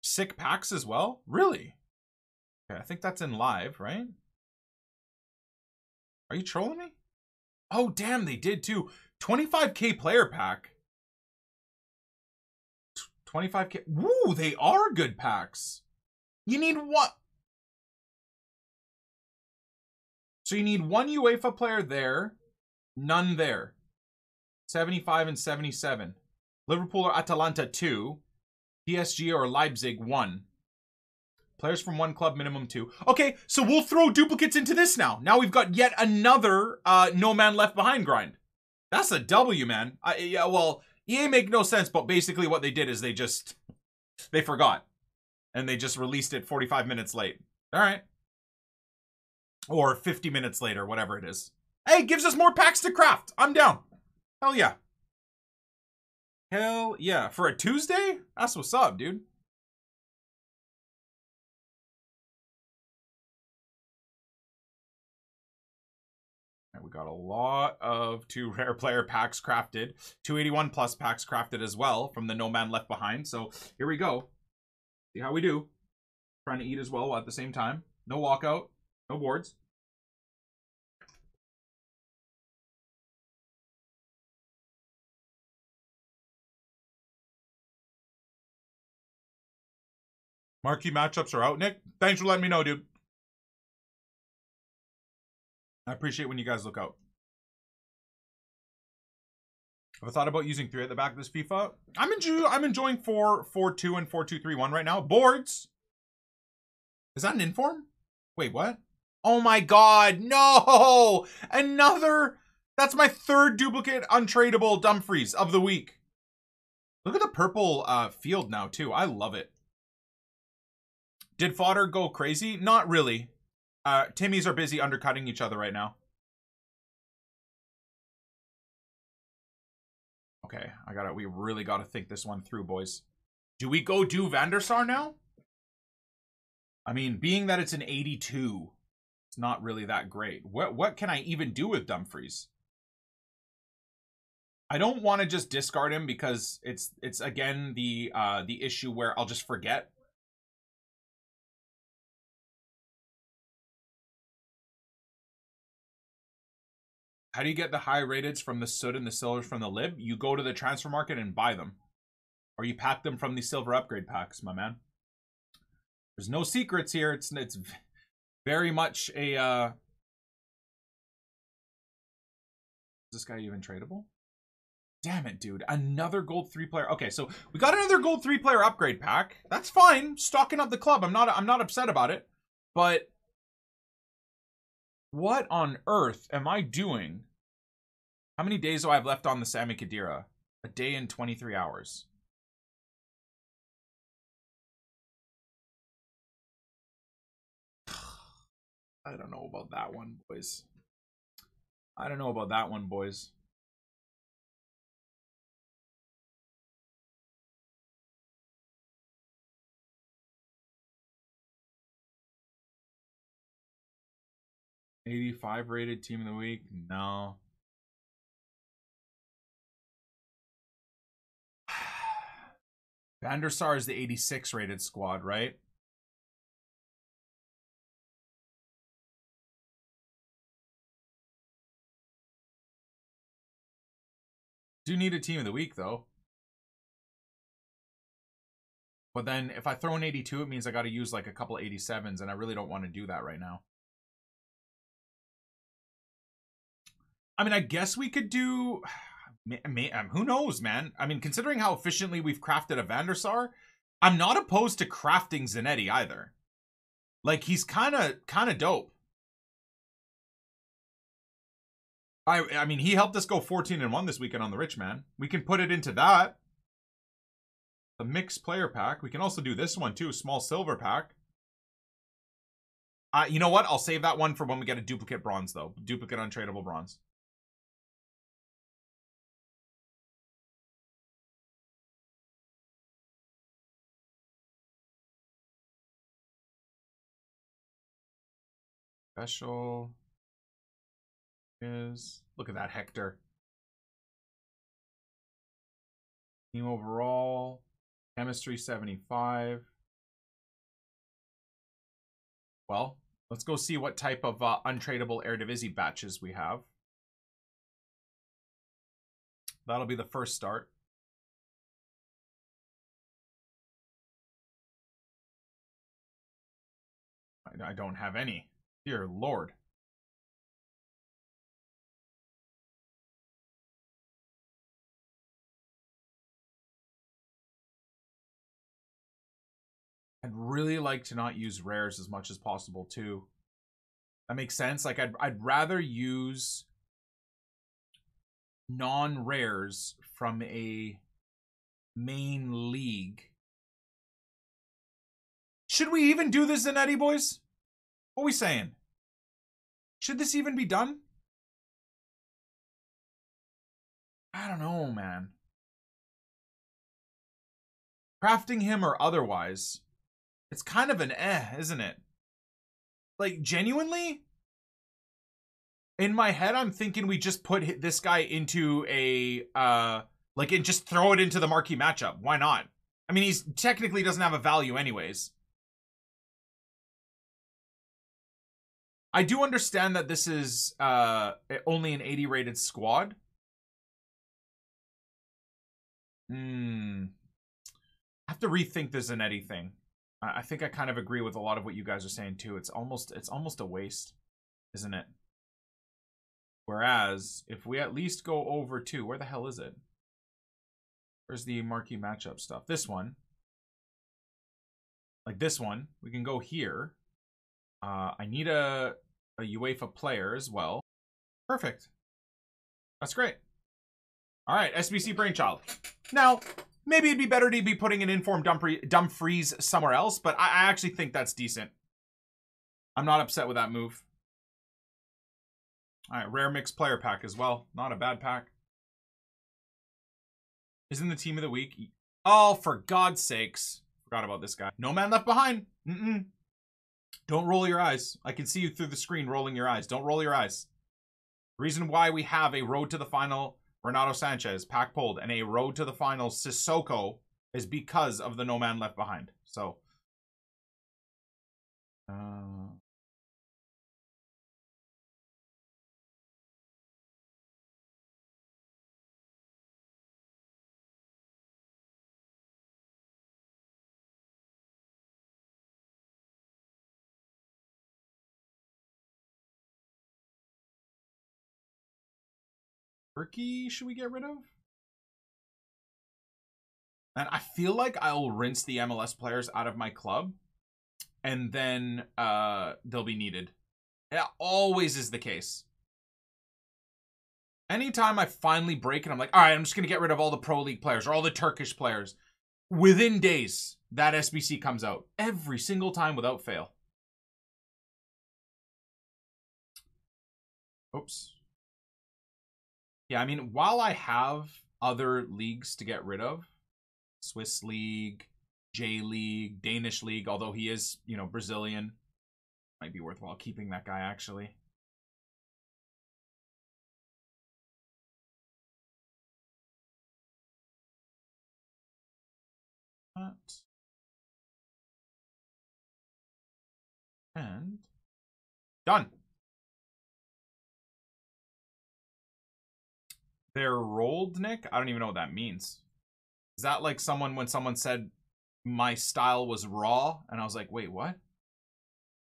Sick packs as well? Really? Okay, I think that's in live, right? Are you trolling me? Oh, damn, they did too. 25k player pack. 25k. Woo, they are good packs. You need what? So you need one UEFA player there, none there. 75 and 77. Liverpool or Atalanta 2. PSG or Leipzig 1. Players from one club, minimum two. Okay, so we'll throw duplicates into this now. Now we've got yet another uh, no man left behind grind. That's a W, man. I, yeah, well, EA make no sense, but basically what they did is they just, they forgot. And they just released it 45 minutes late. All right. Or 50 minutes later, whatever it is. Hey, gives us more packs to craft. I'm down. Hell yeah. Hell yeah. For a Tuesday? That's what's up, dude. And we got a lot of two [laughs] rare player packs crafted. 281 plus packs crafted as well from the No Man Left Behind. So here we go. See how we do. Trying to eat as well at the same time. No walkout. No boards. Marquee matchups are out, Nick. Thanks for letting me know, dude. I appreciate when you guys look out. Have I thought about using three at the back of this FIFA? I'm enjoying I'm enjoying four four two and four two three one right now. Boards. Is that an inform? Wait, what? Oh my god, no! Another that's my third duplicate untradeable Dumfries of the week. Look at the purple uh, field now, too. I love it. Did fodder go crazy? Not really. Uh, Timmys are busy undercutting each other right now. Okay, I gotta, we really gotta think this one through, boys. Do we go do Van der Sar now? I mean, being that it's an 82, it's not really that great. What what can I even do with Dumfries? I don't want to just discard him because it's it's again the uh the issue where I'll just forget. How do you get the high rateds from the soot and the silvers from the lib? You go to the transfer market and buy them. Or you pack them from the silver upgrade packs, my man. There's no secrets here. It's it's very much a uh Is this guy even tradable? Damn it, dude. Another gold three player. Okay, so we got another gold three player upgrade pack. That's fine. Stocking up the club. I'm not I'm not upset about it. But what on earth am I doing? How many days do I have left on the Sami Khedira? A day and 23 hours. I don't know about that one, boys. I don't know about that one, boys. Eighty-five rated team of the week? No. [sighs] Van der is the 86 rated squad, right? Do need a team of the week, though. But then if I throw an 82, it means I got to use like a couple 87s, and I really don't want to do that right now. I mean, I guess we could do... [sighs] Um, who knows, man? I mean, considering how efficiently we've crafted a Van der I'm not opposed to crafting Zanetti either. Like, he's kind of kind of dope. I I mean, he helped us go 14 and 1 this weekend on the Rich Man. We can put it into that. The mixed player pack. We can also do this one too, small silver pack. Uh, you know what? I'll save that one for when we get a duplicate bronze though. Duplicate untradeable bronze. Special is look at that Hector. Team overall, chemistry 75. Well, let's go see what type of uh, untradeable Eredivisie batches we have. That'll be the first start. I don't have any. Dear Lord. I'd really like to not use rares as much as possible too. That makes sense. Like I'd I'd rather use non-rares from a main league. Should we even do this Eddie boys? What we saying? Should this even be done? I don't know, man. Crafting him or otherwise, it's kind of an eh, isn't it? Like, genuinely? In my head, I'm thinking we just put this guy into a, uh, like, and just throw it into the marquee matchup. Why not? I mean, he's technically doesn't have a value anyways. I do understand that this is uh, only an 80 rated squad. Hmm. I have to rethink this Zanetti thing. I think I kind of agree with a lot of what you guys are saying too. It's almost it's almost a waste, isn't it? Whereas if we at least go over to where the hell is it? Where's the marquee matchup stuff? This one. Like this one, we can go here. Uh, I need a, a UEFA player as well. Perfect. That's great. All right, SBC Brainchild. Now, Maybe it'd be better to be putting an informed Dumfries, somewhere else, but I, I actually think that's decent. I'm not upset with that move. All right, rare mixed player pack as well. Not a bad pack. Isn't the team of the week? Oh, for God's sakes. Forgot about this guy. No man left behind. Mm-mm. Don't roll your eyes. I can see you through the screen rolling your eyes. Don't roll your eyes. reason why we have a road to the final Renato Sanches, pack pulled, and a road to the final Sissoko is because of the no man left behind. So, uh, Should we get rid of? And I feel like I'll rinse the MLS players out of my club and then uh, they'll be needed. It always is the case. Anytime I finally break it, I'm like, all right, I'm just going to get rid of all the Pro League players or all the Turkish players. Within days, that SBC comes out. Every single time without fail. Oops. Yeah, I mean, while I have other leagues to get rid of, Swiss League, J League, Danish League, although he is, you know, Brazilian, might be worthwhile keeping that guy actually. And done. They're rolled, Nick? I don't even know what that means. Is that like someone when someone said my style was raw and I was like, wait, what?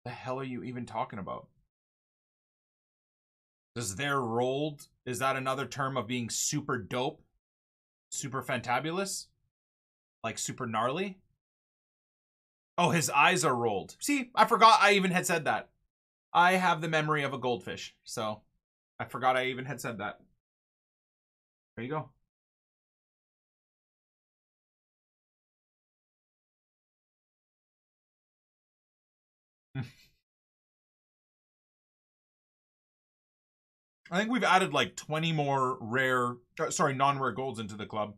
The hell are you even talking about? Does they're rolled? Is that another term of being super dope? Super fantabulous? Like super gnarly? Oh, his eyes are rolled. See, I forgot I even had said that. I have the memory of a goldfish, so I forgot I even had said that. There you go. [laughs] I think we've added like 20 more rare, uh, sorry, non-rare golds into the club.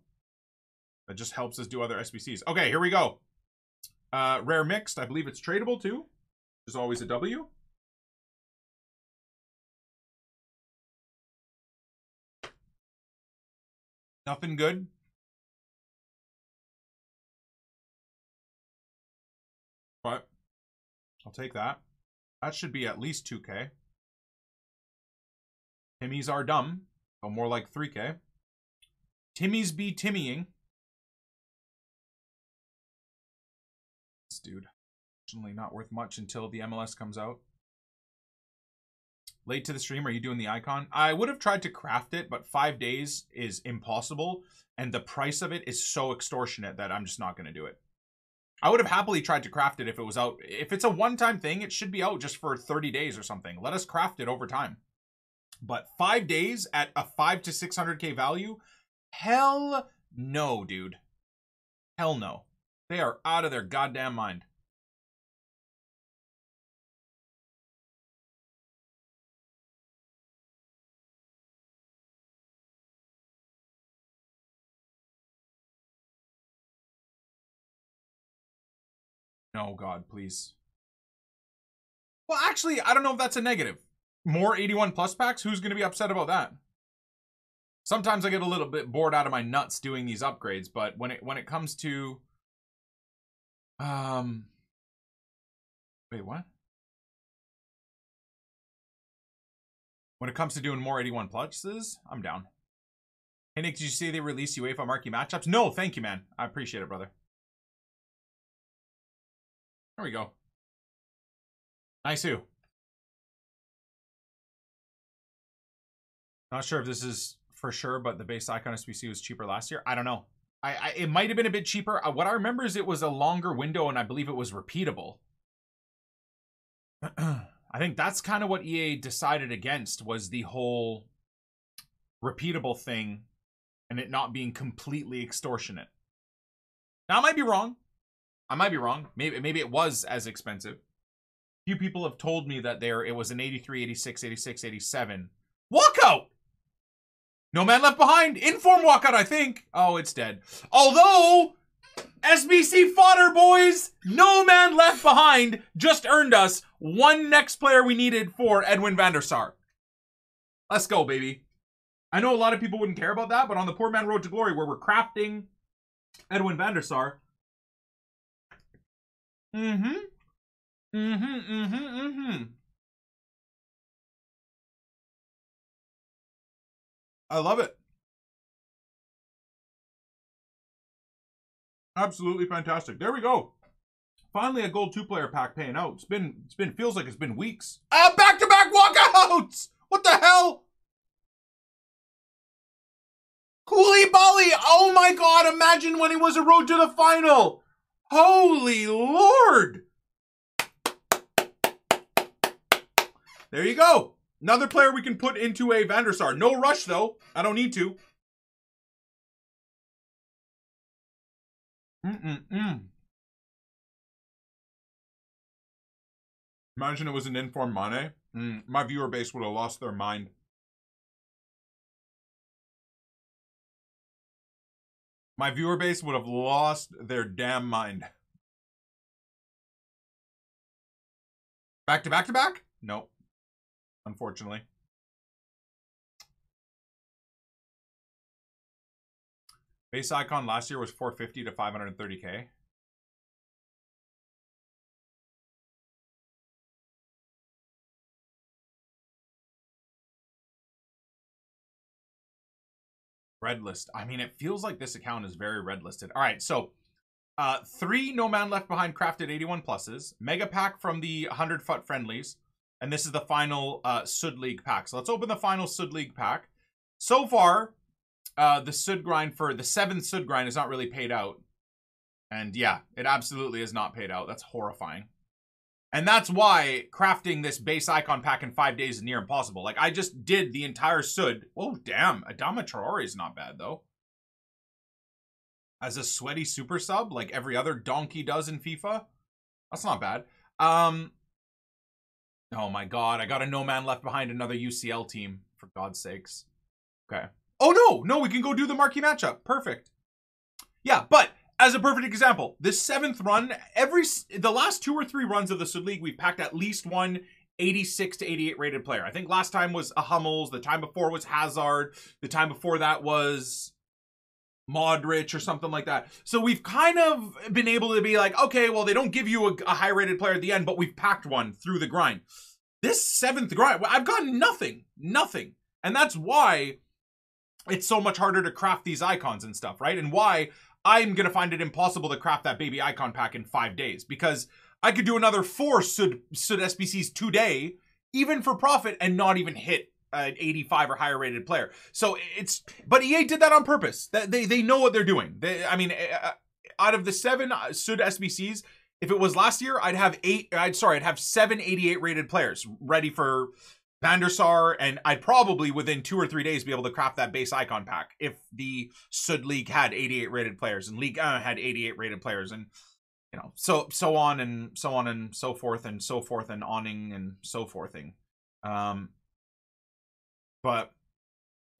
That just helps us do other SBCs. Okay, here we go. Uh, rare mixed. I believe it's tradable too. There's always a W. Nothing good. But I'll take that. That should be at least 2k. Timmy's are dumb. So more like 3k. Timmy's be Timmying. This dude. Unfortunately not worth much until the MLS comes out. Late to the stream, are you doing the icon? I would have tried to craft it, but five days is impossible. And the price of it is so extortionate that I'm just not going to do it. I would have happily tried to craft it if it was out. If it's a one-time thing, it should be out just for 30 days or something. Let us craft it over time. But five days at a five to 600k value? Hell no, dude. Hell no. They are out of their goddamn mind. No, God, please. Well, actually, I don't know if that's a negative. More 81 plus packs? Who's going to be upset about that? Sometimes I get a little bit bored out of my nuts doing these upgrades, but when it when it comes to um Wait, what? When it comes to doing more 81 pluses, I'm down. Hey Nick, did you see they released UEFA marquee matchups? No, thank you, man. I appreciate it, brother. There we go. Nice who. Not sure if this is for sure, but the base icon SBC was cheaper last year. I don't know. I, I it might have been a bit cheaper. Uh, what I remember is it was a longer window, and I believe it was repeatable. [clears throat] I think that's kind of what EA decided against was the whole repeatable thing, and it not being completely extortionate. Now I might be wrong. I might be wrong. Maybe maybe it was as expensive. Few people have told me that there it was an 83, 86, 86, 87. Walkout! No man left behind. Inform walkout, I think. Oh, it's dead. Although SBC fodder, boys! No man left behind just earned us one next player we needed for Edwin van der Sar. Let's go, baby. I know a lot of people wouldn't care about that, but on the Poor Man Road to Glory, where we're crafting Edwin van der Sar. Mm-hmm. Mm-hmm, mm-hmm, mm-hmm. I love it. Absolutely fantastic. There we go. Finally, a gold two-player pack paying out. It's been, it's been, feels like it's been weeks. Ah, back-to-back walkouts! What the hell? Koulibaly! Oh my god, imagine when he was a road to the final! Holy lord! There you go. Another player we can put into a Van der Sar. No rush, though. I don't need to. Mm-mm-mm. Imagine it was an informed Mane. Mm, my viewer base would have lost their mind. My viewer base would have lost their damn mind. Back to back to back? Nope unfortunately. Base icon last year was 450 to 530k. Red list. I mean, it feels like this account is very red listed. All right, so uh, three No Man Left Behind crafted 81 pluses, mega pack from the 100 foot friendlies, and this is the final uh, Sud League pack. So let's open the final Sud League pack. So far, uh, the Sud grind for the seventh Sud grind is not really paid out. And yeah, it absolutely is not paid out. That's horrifying. And that's why crafting this base icon pack in five days is near impossible. Like, I just did the entire Sud. Oh, damn. Adama Traore is not bad, though. As a sweaty super sub, like every other donkey does in FIFA. That's not bad. Um, Oh my god, I got a no man left behind another UCL team, for God's sakes. Okay. Oh no, no, we can go do the marquee matchup. Perfect. Yeah, but as a perfect example, this seventh run, every the last two or three runs of the Sud League, we've packed at least one 86 to 88 rated player. I think last time was a Hummels, the time before was Hazard, the time before that was Modric or something like that. So we've kind of been able to be like, okay, well, they don't give you a, a high rated player at the end, but we've packed one through the grind. This seventh grind, I've gotten nothing, nothing. And that's why it's so much harder to craft these icons and stuff, right? And why I'm going to find it impossible to craft that baby icon pack in five days because I could do another four Sud, Sud SBCs today, even for profit, and not even hit an 85 or higher rated player. So it's but EA did that on purpose. They they know what they're doing. They, I mean, eh, eh, out of the seven uh, Sud SBCs, if it was last year, I'd have eight. I'd sorry, I'd have seven 88 rated players ready for Van der and I'd probably within two or three days be able to craft that base icon pack if the Sud League had 88 rated players and League uh, had 88 rated players and you know so so on and so on and so forth and so forth and awning and so forthing. Um, but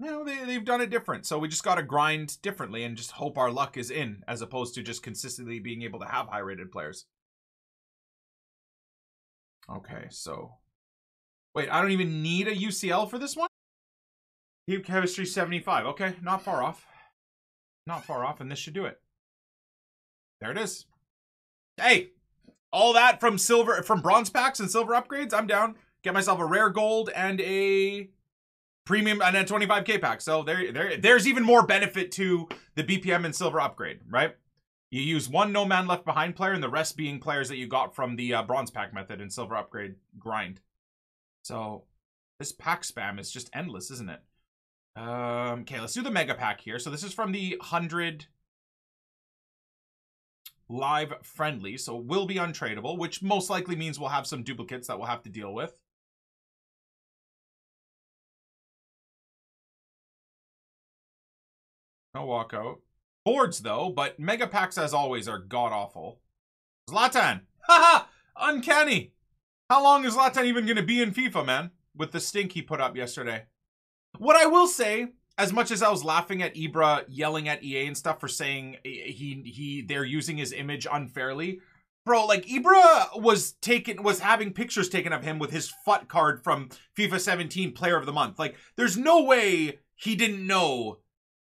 you know they, they've done it different so we just got to grind differently and just hope our luck is in as opposed to just consistently being able to have high rated players okay so wait i don't even need a ucl for this one Deep chemistry 75 okay not far off not far off and this should do it there it is hey all that from silver from bronze packs and silver upgrades i'm down get myself a rare gold and a premium and a 25k pack. So there, there, there's even more benefit to the BPM and silver upgrade, right? You use one no man left behind player, and the rest being players that you got from the uh, bronze pack method and silver upgrade grind. So this pack spam is just endless, isn't it? Um, okay, let's do the mega pack here. So this is from the 100 live friendly, so will be untradeable, which most likely means we'll have some duplicates that we'll have to deal with. No walkout. boards though, but mega packs as always are god awful. Zlatan, haha, uncanny. How long is Zlatan even going to be in FIFA, man? With the stink he put up yesterday. What I will say, as much as I was laughing at Ibra yelling at EA and stuff for saying eh, eh, he he they're using his image unfairly, bro, like Ibra was taken was having pictures taken of him with his FUT card from FIFA 17 Player of the Month. Like, there's no way he didn't know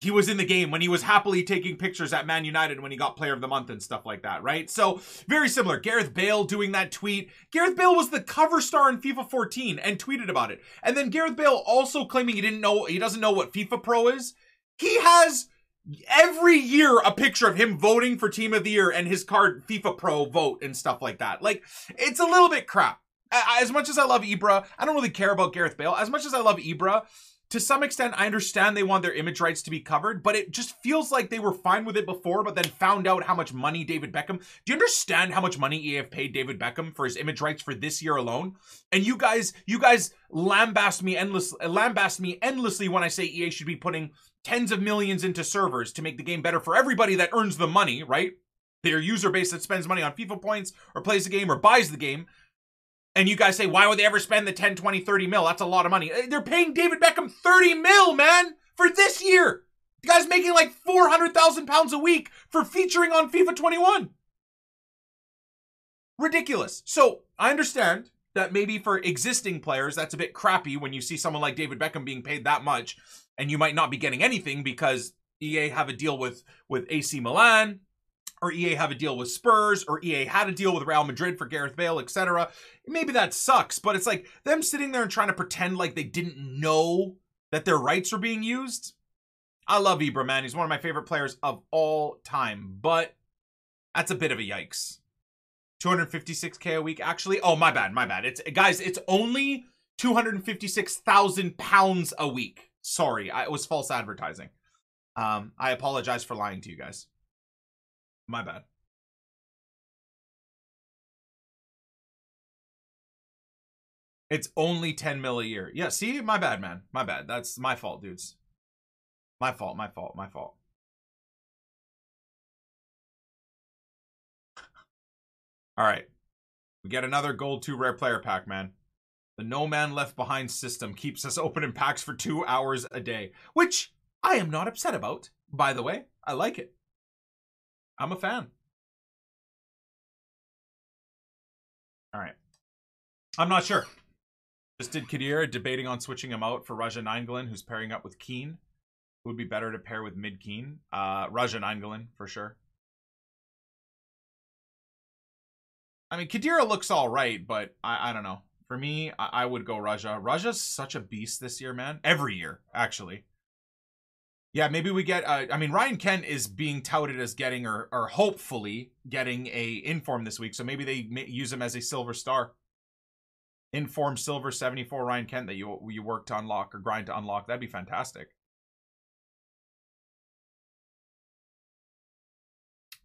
he was in the game when he was happily taking pictures at Man United when he got player of the month and stuff like that, right? So, very similar. Gareth Bale doing that tweet. Gareth Bale was the cover star in FIFA 14 and tweeted about it. And then Gareth Bale also claiming he didn't know, he doesn't know what FIFA Pro is. He has every year a picture of him voting for team of the year and his card FIFA Pro vote and stuff like that. Like, it's a little bit crap. As much as I love Ibra, I don't really care about Gareth Bale. As much as I love Ibra, to some extent, I understand they want their image rights to be covered, but it just feels like they were fine with it before, but then found out how much money David Beckham. Do you understand how much money EA have paid David Beckham for his image rights for this year alone? And you guys, you guys lambast me endless, lambast me endlessly when I say EA should be putting tens of millions into servers to make the game better for everybody that earns the money, right? Their user base that spends money on FIFA points or plays the game or buys the game and you guys say, why would they ever spend the 10, 20, 30 mil? That's a lot of money. Uh, they're paying David Beckham 30 mil, man, for this year. The guy's making like 400,000 pounds a week for featuring on FIFA 21. Ridiculous. So I understand that maybe for existing players, that's a bit crappy when you see someone like David Beckham being paid that much and you might not be getting anything because EA have a deal with, with AC Milan or EA have a deal with Spurs, or EA had a deal with Real Madrid for Gareth Bale, etc. Maybe that sucks, but it's like them sitting there and trying to pretend like they didn't know that their rights were being used. I love Ibra, man. He's one of my favorite players of all time, but that's a bit of a yikes. 256k a week, actually. Oh, my bad, my bad. It's guys, it's only 256,000 pounds a week. Sorry, I, it was false advertising. Um, I apologize for lying to you guys. My bad. It's only 10 mil a year. Yeah, see? My bad, man. My bad. That's my fault, dudes. My fault, my fault, my fault. All right. We get another gold 2 rare player pack, man. The No Man Left Behind system keeps us [laughs] opening packs for two hours a day, which I am not upset about, by the way. I like it. I'm a fan. All right. I'm not sure. Just did Khedira debating on switching him out for Raja Nainggolan, who's pairing up with Keane. Who would be better to pair with mid Keane? Uh, Raja Nainggolan, for sure. I mean, Khedira looks all right, but I, I don't know. For me, I, I would go Raja. Raja's such a beast this year, man. Every year, actually. Yeah, maybe we get. Uh, I mean, Ryan Kent is being touted as getting, or or hopefully getting a inform this week. So maybe they use him as a silver star. Inform silver seventy four Ryan Kent that you you work to unlock or grind to unlock. That'd be fantastic.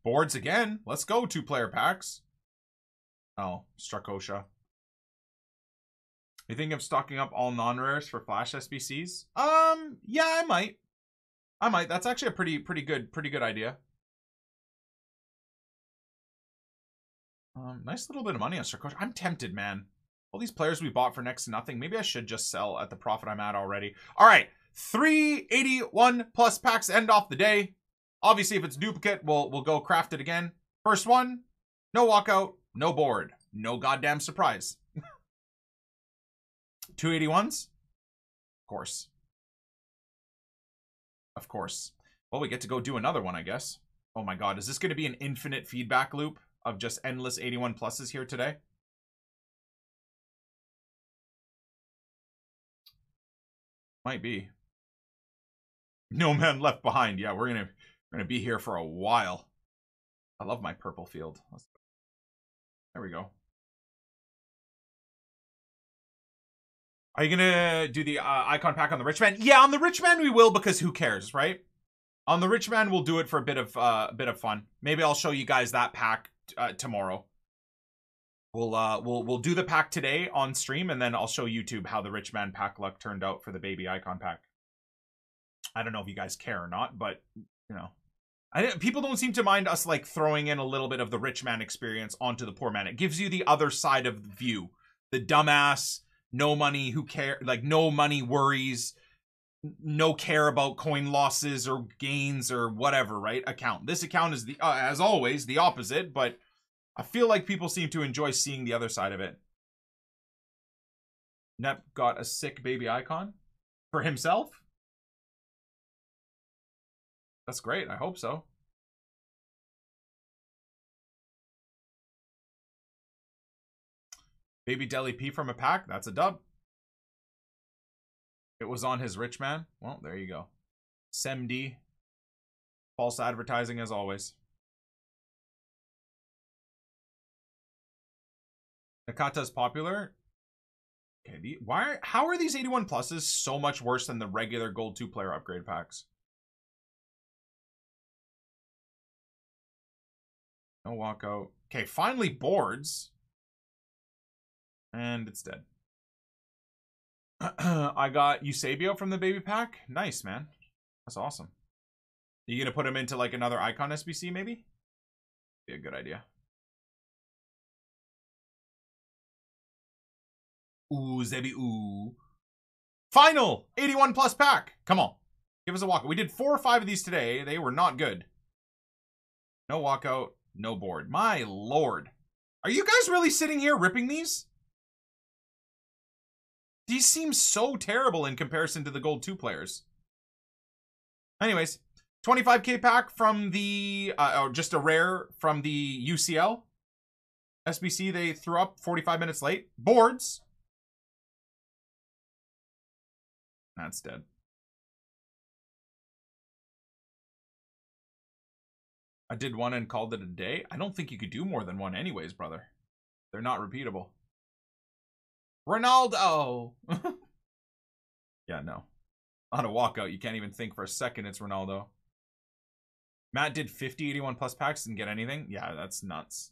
Boards again. Let's go two player packs. Oh, Strakosha. You think of stocking up all non-rares for flash SBCs? Um, yeah, I might. I might. That's actually a pretty pretty good pretty good idea. Um, nice little bit of money on Sarkozy. I'm tempted, man. All these players we bought for next to nothing. Maybe I should just sell at the profit I'm at already. All right, 381 plus packs end off the day. Obviously, if it's duplicate, we'll we'll go craft it again. First one, no walkout, no board, no goddamn surprise. [laughs] 281s? Of course. Of course. Well, we get to go do another one, I guess. Oh my god, is this going to be an infinite feedback loop of just endless 81 pluses here today? Might be. No man left behind. Yeah, we're gonna we're gonna be here for a while. I love my purple field. There we go. Are you gonna do the uh, icon pack on the rich man? Yeah, on the rich man we will because who cares, right? On the rich man we'll do it for a bit of uh, a bit of fun. Maybe I'll show you guys that pack uh, tomorrow. We'll uh we'll we'll do the pack today on stream and then I'll show YouTube how the rich man pack luck turned out for the baby icon pack. I don't know if you guys care or not, but you know, I, people don't seem to mind us like throwing in a little bit of the rich man experience onto the poor man. It gives you the other side of the view. The dumbass, no money, who care, like no money worries, no care about coin losses or gains or whatever, right? Account. This account is the, uh, as always, the opposite, but I feel like people seem to enjoy seeing the other side of it. Nep got a sick baby icon for himself. That's great. I hope so. Baby Deli P from a pack. That's a dub. It was on his rich man. Well, there you go. SEMD. False advertising as always. Nakata's popular. Okay, why? How are these 81 pluses so much worse than the regular gold two player upgrade packs? No walkout. Okay, finally boards. And it's dead. [clears throat] I got Eusebio from the baby pack. Nice, man. That's awesome. Are you gonna put him into like another icon SBC maybe? Be a good idea. Ooh, Zebi, ooh. Final 81 plus pack. Come on. Give us a walkout. We did four or five of these today. They were not good. No walkout, no board. My lord. Are you guys really sitting here ripping these? These seem so terrible in comparison to the gold two players. Anyways, 25k pack from the, uh, or just a rare from the UCL. SBC, they threw up 45 minutes late. Boards. That's dead. I did one and called it a day. I don't think you could do more than one anyways, brother. They're not repeatable. Ronaldo! [laughs] yeah, no. On a walkout, you can't even think for a second it's Ronaldo. Matt did 50 81 plus packs, didn't get anything. Yeah, that's nuts.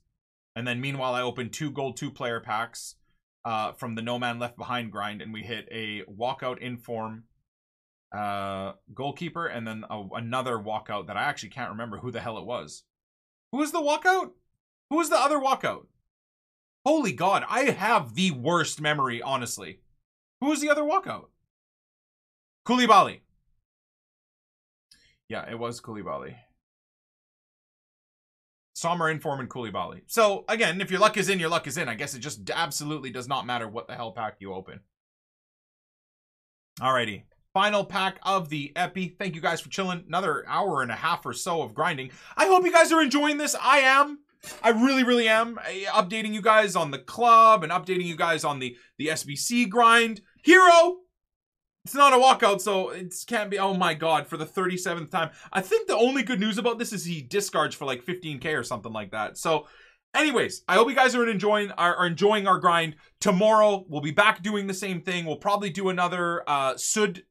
And then meanwhile, I opened two gold two player packs uh, from the No Man Left Behind grind, and we hit a walkout in form uh, goalkeeper, and then a, another walkout that I actually can't remember who the hell it was. Who was the walkout? Who was the other walkout? Holy God, I have the worst memory, honestly. Who was the other walkout? Koulibaly. Yeah, it was Koulibaly. Sommer Inform and Koulibaly. So, again, if your luck is in, your luck is in. I guess it just absolutely does not matter what the hell pack you open. Alrighty. Final pack of the Epi. Thank you guys for chilling. Another hour and a half or so of grinding. I hope you guys are enjoying this. I am. I really, really am updating you guys on the club and updating you guys on the, the SBC grind. Hero! It's not a walkout, so it can't be. Oh my god, for the 37th time. I think the only good news about this is he discards for like 15k or something like that. So, anyways, I hope you guys are enjoying are, are enjoying our grind. Tomorrow, we'll be back doing the same thing. We'll probably do another uh, Sud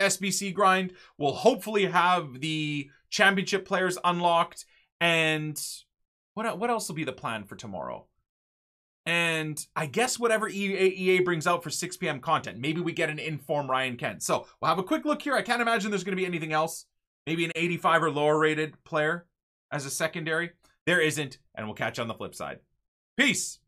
SBC grind. We'll hopefully have the championship players unlocked and what what else will be the plan for tomorrow? And I guess whatever EA, brings out for 6 p.m. content. Maybe we get an inform Ryan Kent. So we'll have a quick look here. I can't imagine there's going to be anything else. Maybe an 85 or lower rated player as a secondary. There isn't, and we'll catch you on the flip side. Peace.